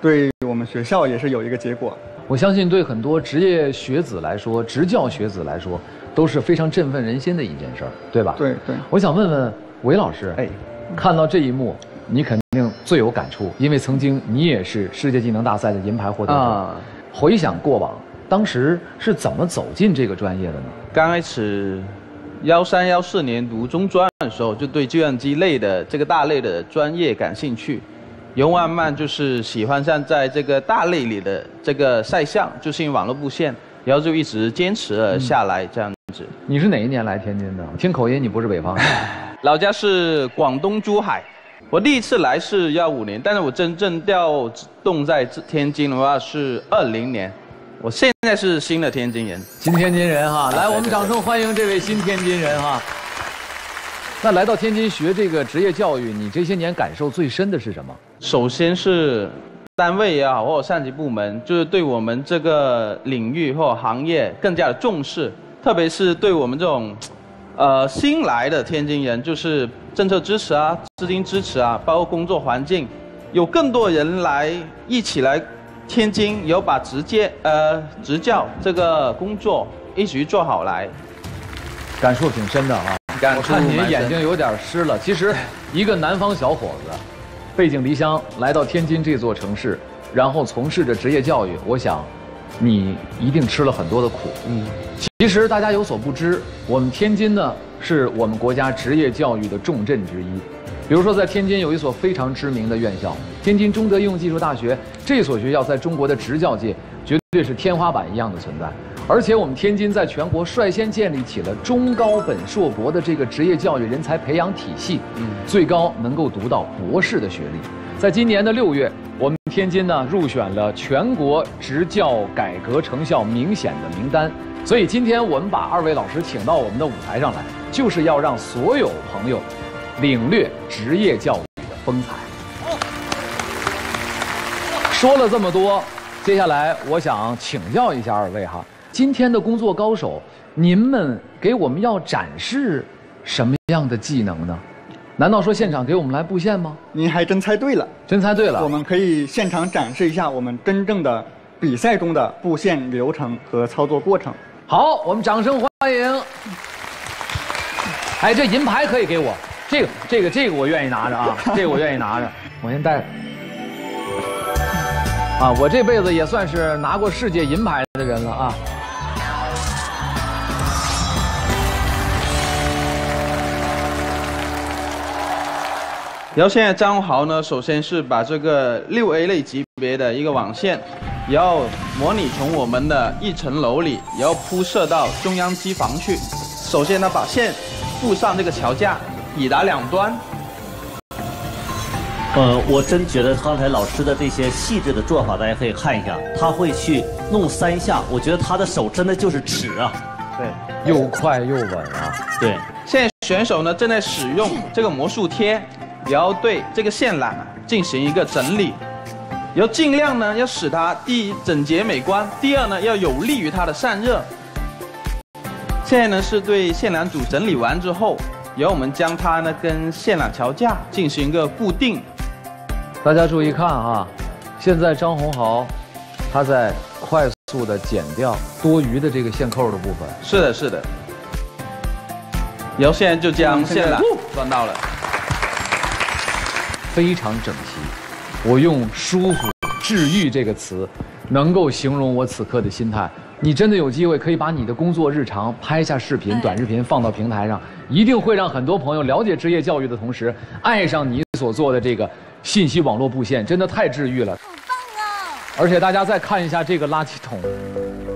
对我们学校也是有一个结果。我相信对很多职业学子来说，职教学子来说，都是非常振奋人心的一件事儿，对吧？对对。我想问问韦老师，哎，看到这一幕，你肯定最有感触，因为曾经你也是世界技能大赛的银牌获得者。啊回想过往，当时是怎么走进这个专业的呢？刚开始幺三幺四年读中专的时候，就对计算机类的这个大类的专业感兴趣，然后慢慢就是喜欢上在这个大类里的这个赛项，就是因为网络布线，然后就一直坚持了下来这样子。你是哪一年来天津的？听口音你不是北方人。老家是广东珠海，我第一次来是幺五年，但是我真正调动在天津的话是二零年，我现在是新的天津人，新天津人哈，来，我们掌声欢迎这位新天津人哈。那来到天津学这个职业教育，你这些年感受最深的是什么？首先是单位也好，或者上级部门，就是对我们这个领域或行业更加的重视，特别是对我们这种，呃新来的天津人，就是政策支持啊、资金支持啊，包括工作环境，有更多人来一起来天津，有把直接呃执教这个工作一直做好来，感触挺深的啊。感触我看你眼睛有点湿了。其实，一个南方小伙子，背井离乡来到天津这座城市，然后从事着职业教育，我想，你一定吃了很多的苦。嗯，其实大家有所不知，我们天津呢是我们国家职业教育的重镇之一。比如说，在天津有一所非常知名的院校——天津中德应用技术大学。这所学校在中国的职教界绝对是天花板一样的存在。而且我们天津在全国率先建立起了中高本硕博的这个职业教育人才培养体系，最高能够读到博士的学历。在今年的六月，我们天津呢入选了全国职教改革成效明显的名单。所以今天我们把二位老师请到我们的舞台上来，就是要让所有朋友领略职业教育的风采。说了这么多，接下来我想请教一下二位哈，今天的工作高手，您们给我们要展示什么样的技能呢？难道说现场给我们来布线吗？您还真猜对了，真猜对了。我们可以现场展示一下我们真正的比赛中的布线流程和操作过程。好，我们掌声欢迎。哎，这银牌可以给我，这个、这个、这个我愿意拿着啊，这个我愿意拿着，我先带着。啊，我这辈子也算是拿过世界银牌的人了啊。然后现在张豪呢，首先是把这个六 A 类级别的一个网线，然后模拟从我们的一层楼里，然后铺设到中央机房去。首先呢，把线附上这个桥架，抵达两端。呃，我真觉得刚才老师的这些细致的做法，大家可以看一下，他会去弄三下，我觉得他的手真的就是尺啊。对，又快又稳啊。对，现在选手呢正在使用这个魔术贴，然后对这个线缆啊进行一个整理，然后尽量呢要使它第一整洁美观，第二呢要有利于它的散热。现在呢是对线缆组整理完之后，然后我们将它呢跟线缆桥架进行一个固定。大家注意看啊，现在张洪豪他在快速的剪掉多余的这个线扣的部分。是的，是的。然后现在就将线缆装到了。非常整齐。我用舒服、治愈这个词，能够形容我此刻的心态。你真的有机会可以把你的工作日常拍下视频、短视频放到平台上，一定会让很多朋友了解职业教育的同时，爱上你所做的这个信息网络布线，真的太治愈了。好棒啊！而且大家再看一下这个垃圾桶，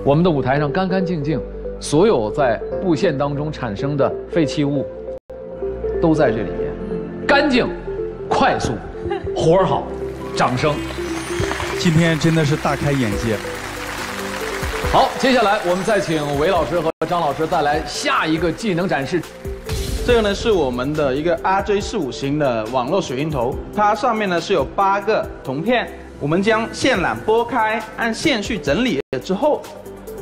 我们的舞台上干干净净，所有在布线当中产生的废弃物都在这里面，干净、快速、活儿好，掌声！今天真的是大开眼界。好，接下来我们再请韦老师和张老师带来下一个技能展示。这个呢是我们的一个 RJ 四五型的网络水晶头，它上面呢是有八个铜片，我们将线缆拨开，按线序整理之后，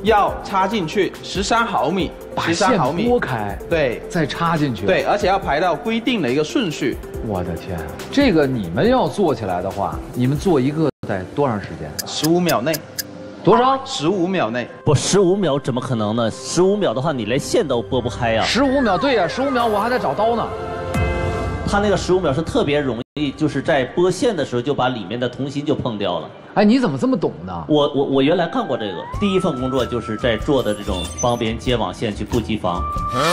要插进去十三毫米，把十三线毫米拨开，对，再插进去。对，而且要排到规定的一个顺序。我的天，这个你们要做起来的话，你们做一个得多长时间？十五秒内。多少？十五秒内。不，十五秒怎么可能呢？十五秒的话，你连线都拨不开呀、十五秒，对呀、十五秒我还在找刀呢。他那个十五秒是特别容易，就是在拨线的时候就把里面的铜芯就碰掉了。哎，你怎么这么懂呢？我我我原来干过这个，第一份工作就是在做的这种帮别人接网线去布机房。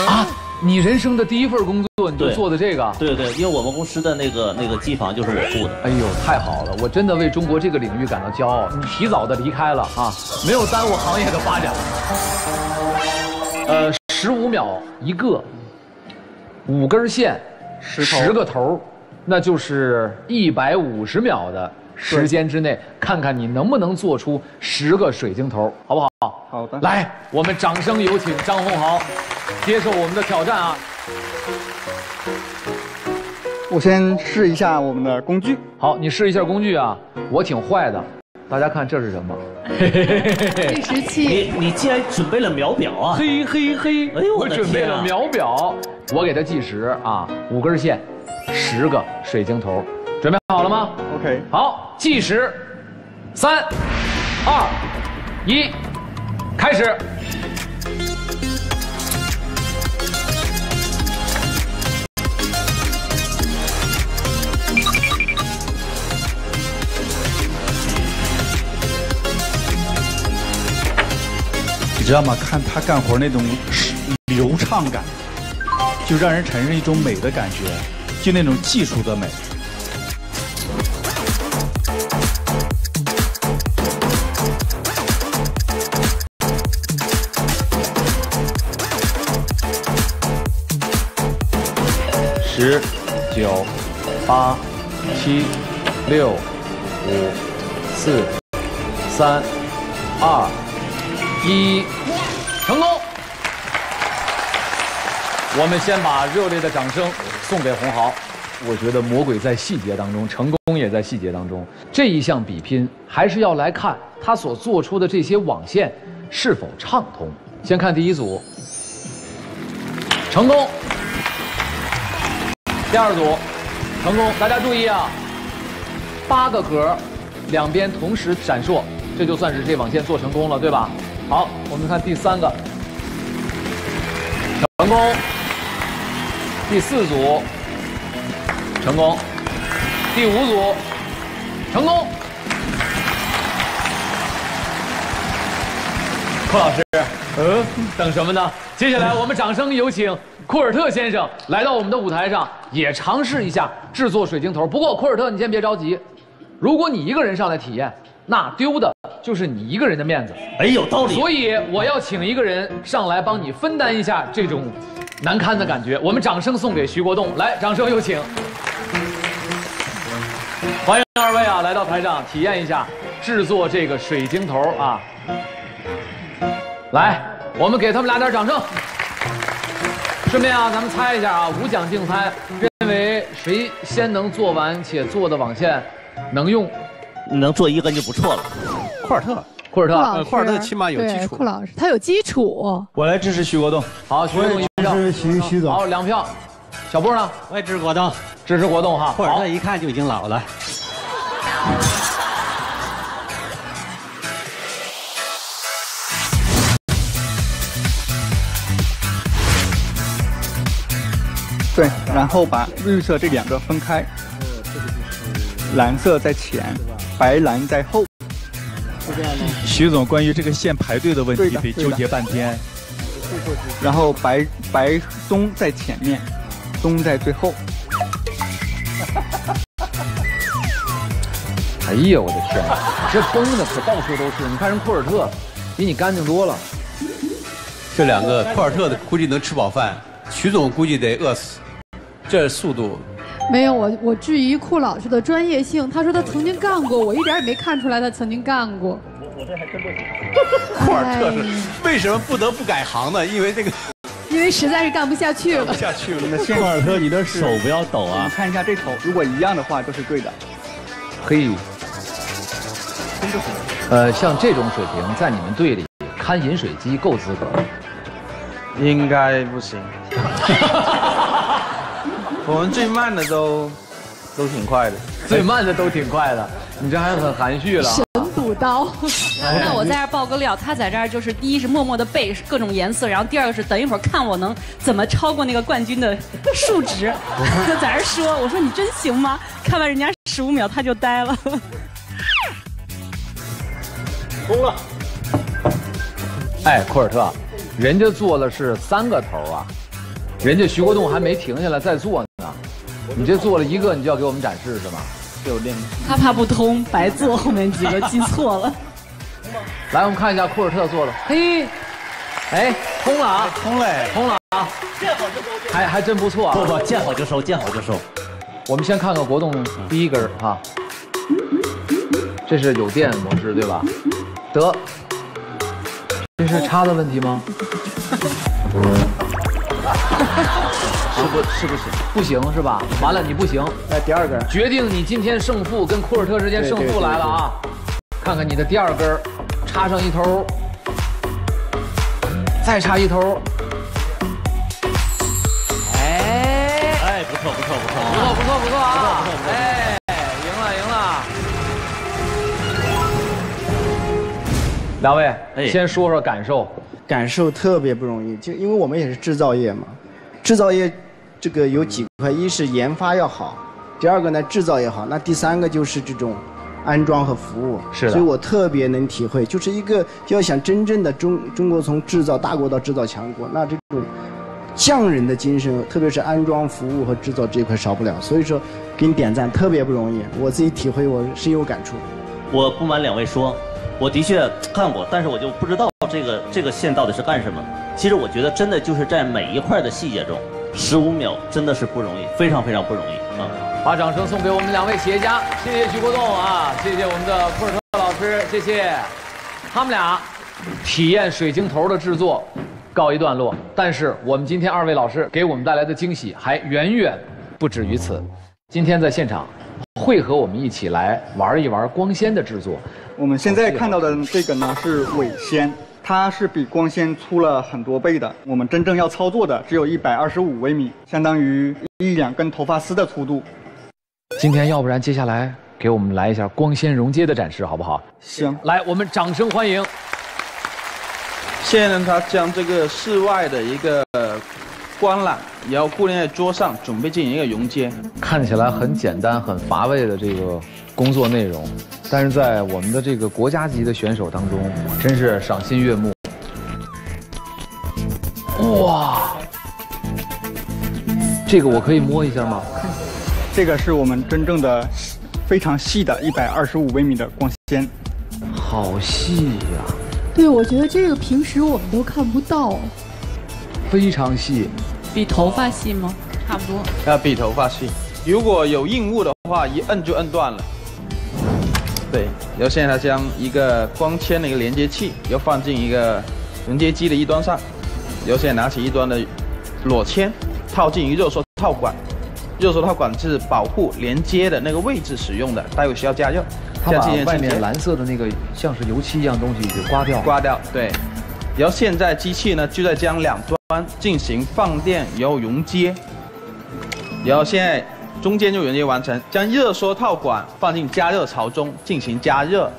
啊，你人生的第一份工作你就做的这个？对对，因为我们公司的那个那个机房就是我布的。哎呦，太好了！我真的为中国这个领域感到骄傲。你提早的离开了啊，没有耽误行业的发展。呃，十五秒一个，五根线，头十个头，那就是一百五十秒的时间之内，看看你能不能做出十个水晶头，好不好？好的。来，我们掌声有请张宏豪接受我们的挑战啊！我先试一下我们的工具。好，你试一下工具啊。我挺坏的，大家看这是什么？计时器。你你竟然准备了秒表啊！嘿嘿嘿！哎呦我我的天啊准备了秒表，我给它计时啊，五根线，十个水晶头，准备好了吗 OK，好，计时，三、二、一，开始。知道吗？看他干活那种流畅感，就让人产生一种美的感觉，就那种技术的美。十、九、八、七、六、五、四、三、二、一，成功！我们先把热烈的掌声送给洪豪。我觉得魔鬼在细节当中，成功也在细节当中。这一项比拼还是要来看他所做出的这些网线是否畅通。先看第一组，成功。第二组，成功。大家注意啊，八个格，两边同时闪烁，这就算是这网线做成功了，对吧？好，我们看第三个，成功。第四组，成功。第五组，成功。寇老师，嗯，等什么呢？接下来我们掌声有请库尔特先生来到我们的舞台上，也尝试一下制作水晶头。不过库尔特，你先别着急，如果你一个人上来体验，那丢的就是你一个人的面子。没，有道理。所以我要请一个人上来帮你分担一下这种难堪的感觉。我们掌声送给徐国栋，来，掌声有请。欢迎二位啊，来到台上体验一下制作这个水晶头啊。来，我们给他们俩点掌声。顺便啊，咱们猜一下啊，五奖竞猜，认为谁先能做完且做的网线能用，能做一根就不错了。库尔特，库尔特，呃库尔特起码有基对，础库。老师他有基础。我来支持徐国栋。好，徐国栋一票，支持徐徐总好，两票。小波呢？我也支持国栋，支持国栋哈。库尔特，一看就已经老了。对，然后把绿色这两个分开，蓝色在前，白蓝在后。徐总关于这个线排队的问题得纠结半天。然后白白棕在前面，棕在最后。哎呀，我的天，这崩的可到处都是。你看人库尔特，比你干净多了。这两个库尔特的估计能吃饱饭，徐总估计得饿死。这速度，没有，我我质疑库老师的专业性。他说他曾经干过，我一点也没看出来他曾经干过。我我这还真不行。库尔特是为什么不得不改行呢？因为这个 [LAUGHS] 因为实在是干不下去了。下去了。你的线，库尔特，你的手不要抖啊你！看一下这头，如果一样的话都是对的。可以，呃，像这种水平，在你们队里看饮水机够资格。应该不行。[LAUGHS] 我们最慢的都都挺快的，最慢的都挺快的，你这还很含蓄了。神补刀。那我在这儿爆个料，他在这儿就是第一是默默的背各种颜色，然后第二个是等一会儿看我能怎么超过那个冠军的数值，[LAUGHS] 就在这儿说，我说你真行吗？看完人家十五秒他就呆了。通了。哎，库尔特，人家做了是三个头啊，人家徐国栋还没停下来再做呢，你这做了一个，你就要给我们展示是吗？有练。他怕不通，白做后面几个记错了。[LAUGHS] 来，我们看一下库尔特做的，嘿，哎，通了啊，通了，通了啊，见好就收，还还真不错啊。不不，见好就收，见好就收。我们先看看国栋第一根儿哈，这是有电模式对吧？得，这是插的问题吗？[LAUGHS] 是不？是不行，不行是吧？完了，你不行。那第二根决定你今天胜负跟库尔特之间胜负来了啊！看看你的第二根，插上一头，再插一头。哎哎，不错不错不错，不错不错不错啊！不错不错哎，赢了赢了。两位，先说说感受。感受特别不容易，就因为我们也是制造业嘛，制造业这个有几块，一是研发要好，第二个呢制造也好，那第三个就是这种安装和服务。是的所以我特别能体会，就是一个要想真正的中中国从制造大国到制造强国，那这种匠人的精神，特别是安装服务和制造这一块少不了。所以说，给你点赞，特别不容易，我自己体会，我深有感触。我不瞒两位说，我的确看过，但是我就不知道这个这个线到底是干什么。其实我觉得真的就是在每一块的细节中，十五秒真的是不容易，非常非常不容易啊！把掌声送给我们两位企业家，谢谢徐国栋啊，谢谢我们的库尔特老师，谢谢。他们俩体验水晶头的制作告一段落，但是我们今天二位老师给我们带来的惊喜还远远不止于此。今天在现场会和我们一起来玩一玩光纤的制作。我们现在看到的这个呢是尾纤，它是比光纤粗了很多倍的。我们真正要操作的只有一百二十五微米，相当于一两根头发丝的粗度。今天要不然接下来给我们来一下光纤熔接的展示，好不好？行，来，我们掌声欢迎。现在呢，他将这个室外的一个呃光缆，也要固定在桌上，准备进行一个熔接。看起来很简单、很乏味的这个工作内容，但是在我们的这个国家级的选手当中，真是赏心悦目。哇，这个我可以摸一下吗？这个是我们真正的非常细的一百二十五微米的光纤，好细呀、对，我觉得这个平时我们都看不到。非常细。比头发细吗？差不多。要比头发细。如果有硬物的话，一摁就摁断了。对，然后现在它将一个光纤的一个连接器，要放进一个连接机的一端上，然后现在拿起一端的裸纤，套进一个热缩套管。热缩套管是保护连接的那个位置使用的，待会需要加热。它把外面蓝色的那个像是油漆一样东西给刮掉。刮掉，对。然后现在机器呢就在将两端进行放电，然后熔接，然后现在中间就连接完成，将热缩套管放进加热槽中进行加热，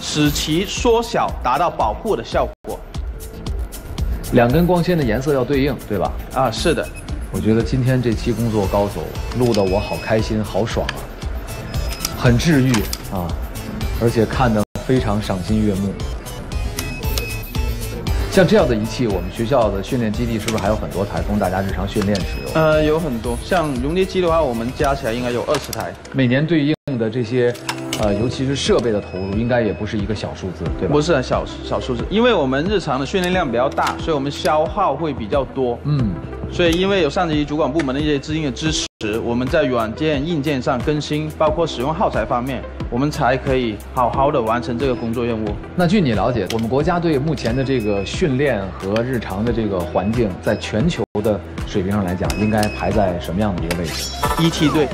使其缩小，达到保护的效果。两根光纤的颜色要对应，对吧？啊，是的。我觉得今天这期工作高手录的我好开心，好爽啊，很治愈啊，而且看得非常赏心悦目。像这样的仪器，我们学校的训练基地是不是还有很多台供大家日常训练使用？呃，有很多，像熔接机的话，我们加起来应该有二十台。每年对应的这些，呃，尤其是设备的投入，应该也不是一个小数字，对吧？不是很小小数字，因为我们日常的训练量比较大，所以我们消耗会比较多。嗯，所以因为有上级主管部门的一些资金的支持，我们在软件、硬件上更新，包括使用耗材方面，我们才可以好好的完成这个工作任务。那据你了解，我们国家队目前的这个训练和日常的这个环境，在全球的水平上来讲，应该排在什么样的一个位置？一梯队。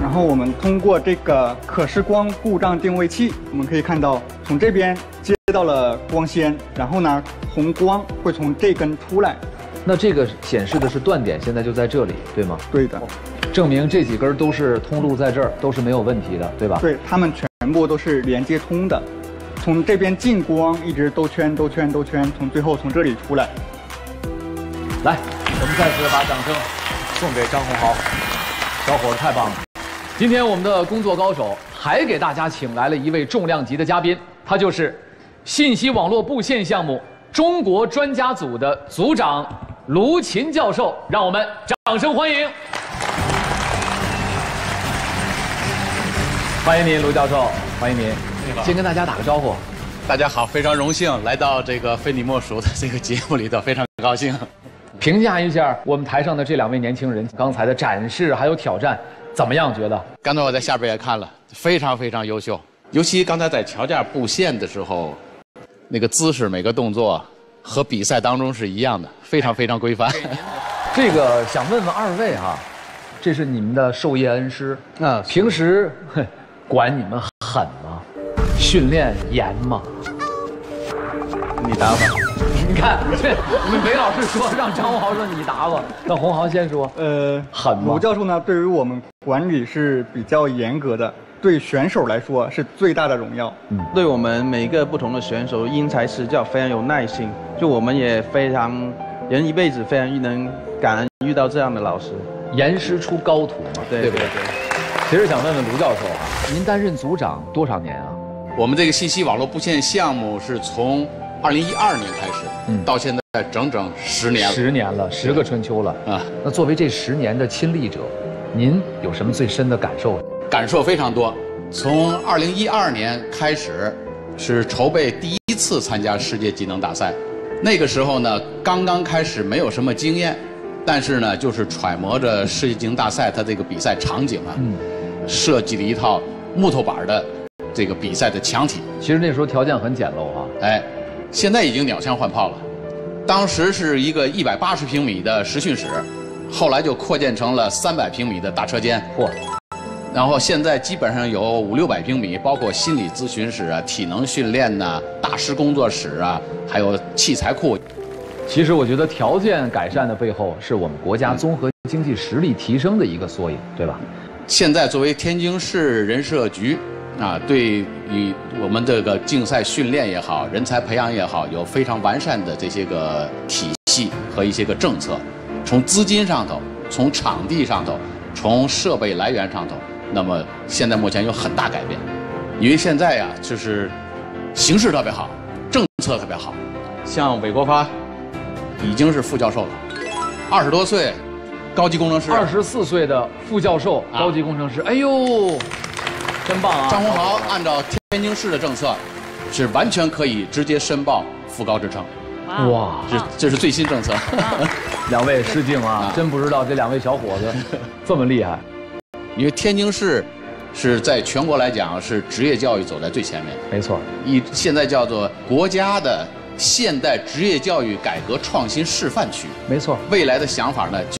然后我们通过这个可视光故障定位器，我们可以看到从这边接到了光纤，然后呢，红光会从这根出来。那这个显示的是断点，现在就在这里，对吗？对的，证明这几根都是通路在这儿，都是没有问题的，对吧？对，它们全部都是连接通的，从这边进光一直兜圈兜圈兜圈，从最后从这里出来。来，我们再次把掌声送给张洪豪，小伙子太棒了！今天我们的工作高手还给大家请来了一位重量级的嘉宾，他就是信息网络布线项目中国专家组的组长卢琴教授，让我们掌声欢迎！欢迎您，卢教授，欢迎您。先跟大家打个招呼。大家好，非常荣幸来到这个非你莫属的这个节目里头，非常高兴。评价一下我们台上的这两位年轻人刚才的展示还有挑战，怎么样？觉得？刚才我在下边也看了，非常非常优秀。尤其刚才在桥架布线的时候，那个姿势、每个动作和比赛当中是一样的，非常非常规范。[LAUGHS] 这个想问问二位哈，这是你们的授业恩师啊，平时 [LAUGHS] 管你们狠吗？训练严吗？你答吧。[LAUGHS] 你看，这我们韦老师说让张洪豪说你答吧，让洪豪先说。呃，狠吗？卢教授呢，对于我们管理是比较严格的，对选手来说是最大的荣耀。嗯，对我们每一个不同的选手因材施教，非常有耐心。就我们也非常，人一辈子非常能感恩遇到这样的老师，严师出高徒嘛，对对对？其实想问问卢教授啊，您担任组长多少年啊？我们这个信息网络布线项目是从二零一二年开始，嗯，到现在整整十年了。十年了，十个春秋了啊！那作为这十年的亲历者，您有什么最深的感受？感受非常多。从二零一二年开始，是筹备第一次参加世界技能大赛。那个时候呢，刚刚开始，没有什么经验，但是呢，就是揣摩着世界技能大赛它这个比赛场景啊，嗯，设计了一套木头板的这个比赛的墙体。其实那时候条件很简陋啊，哎，现在已经鸟枪换炮了。当时是一个一百八十平米的实训室，后来就扩建成了三百平米的大车间。嚯！然后现在基本上有五六百平米，包括心理咨询室啊、体能训练呐、大师工作室啊，还有器材库。其实我觉得条件改善的背后，是我们国家综合经济实力提升的一个缩影，对吧？现在作为天津市人社局啊，对于我们这个竞赛训练也好，人才培养也好，有非常完善的这些个体系和一些个政策。从资金上头，从场地上头，从设备来源上头，那么现在目前有很大改变。因为现在呀，就是形势特别好，政策特别好。像韦国发已经是副教授了，二十多岁，高级工程师。二十四岁的副教授，高级工程师，哎呦，真棒啊！张洪豪按照天津市的政策，是完全可以直接申报副高职称。哇，这这是最新政策。[LAUGHS] 两位失敬啊，真不知道这两位小伙子 [LAUGHS] 这么厉害。因为天津市是在全国来讲是职业教育走在最前面。没错，一现在叫做国家的现代职业教育改革创新示范区。没错，未来的想法呢，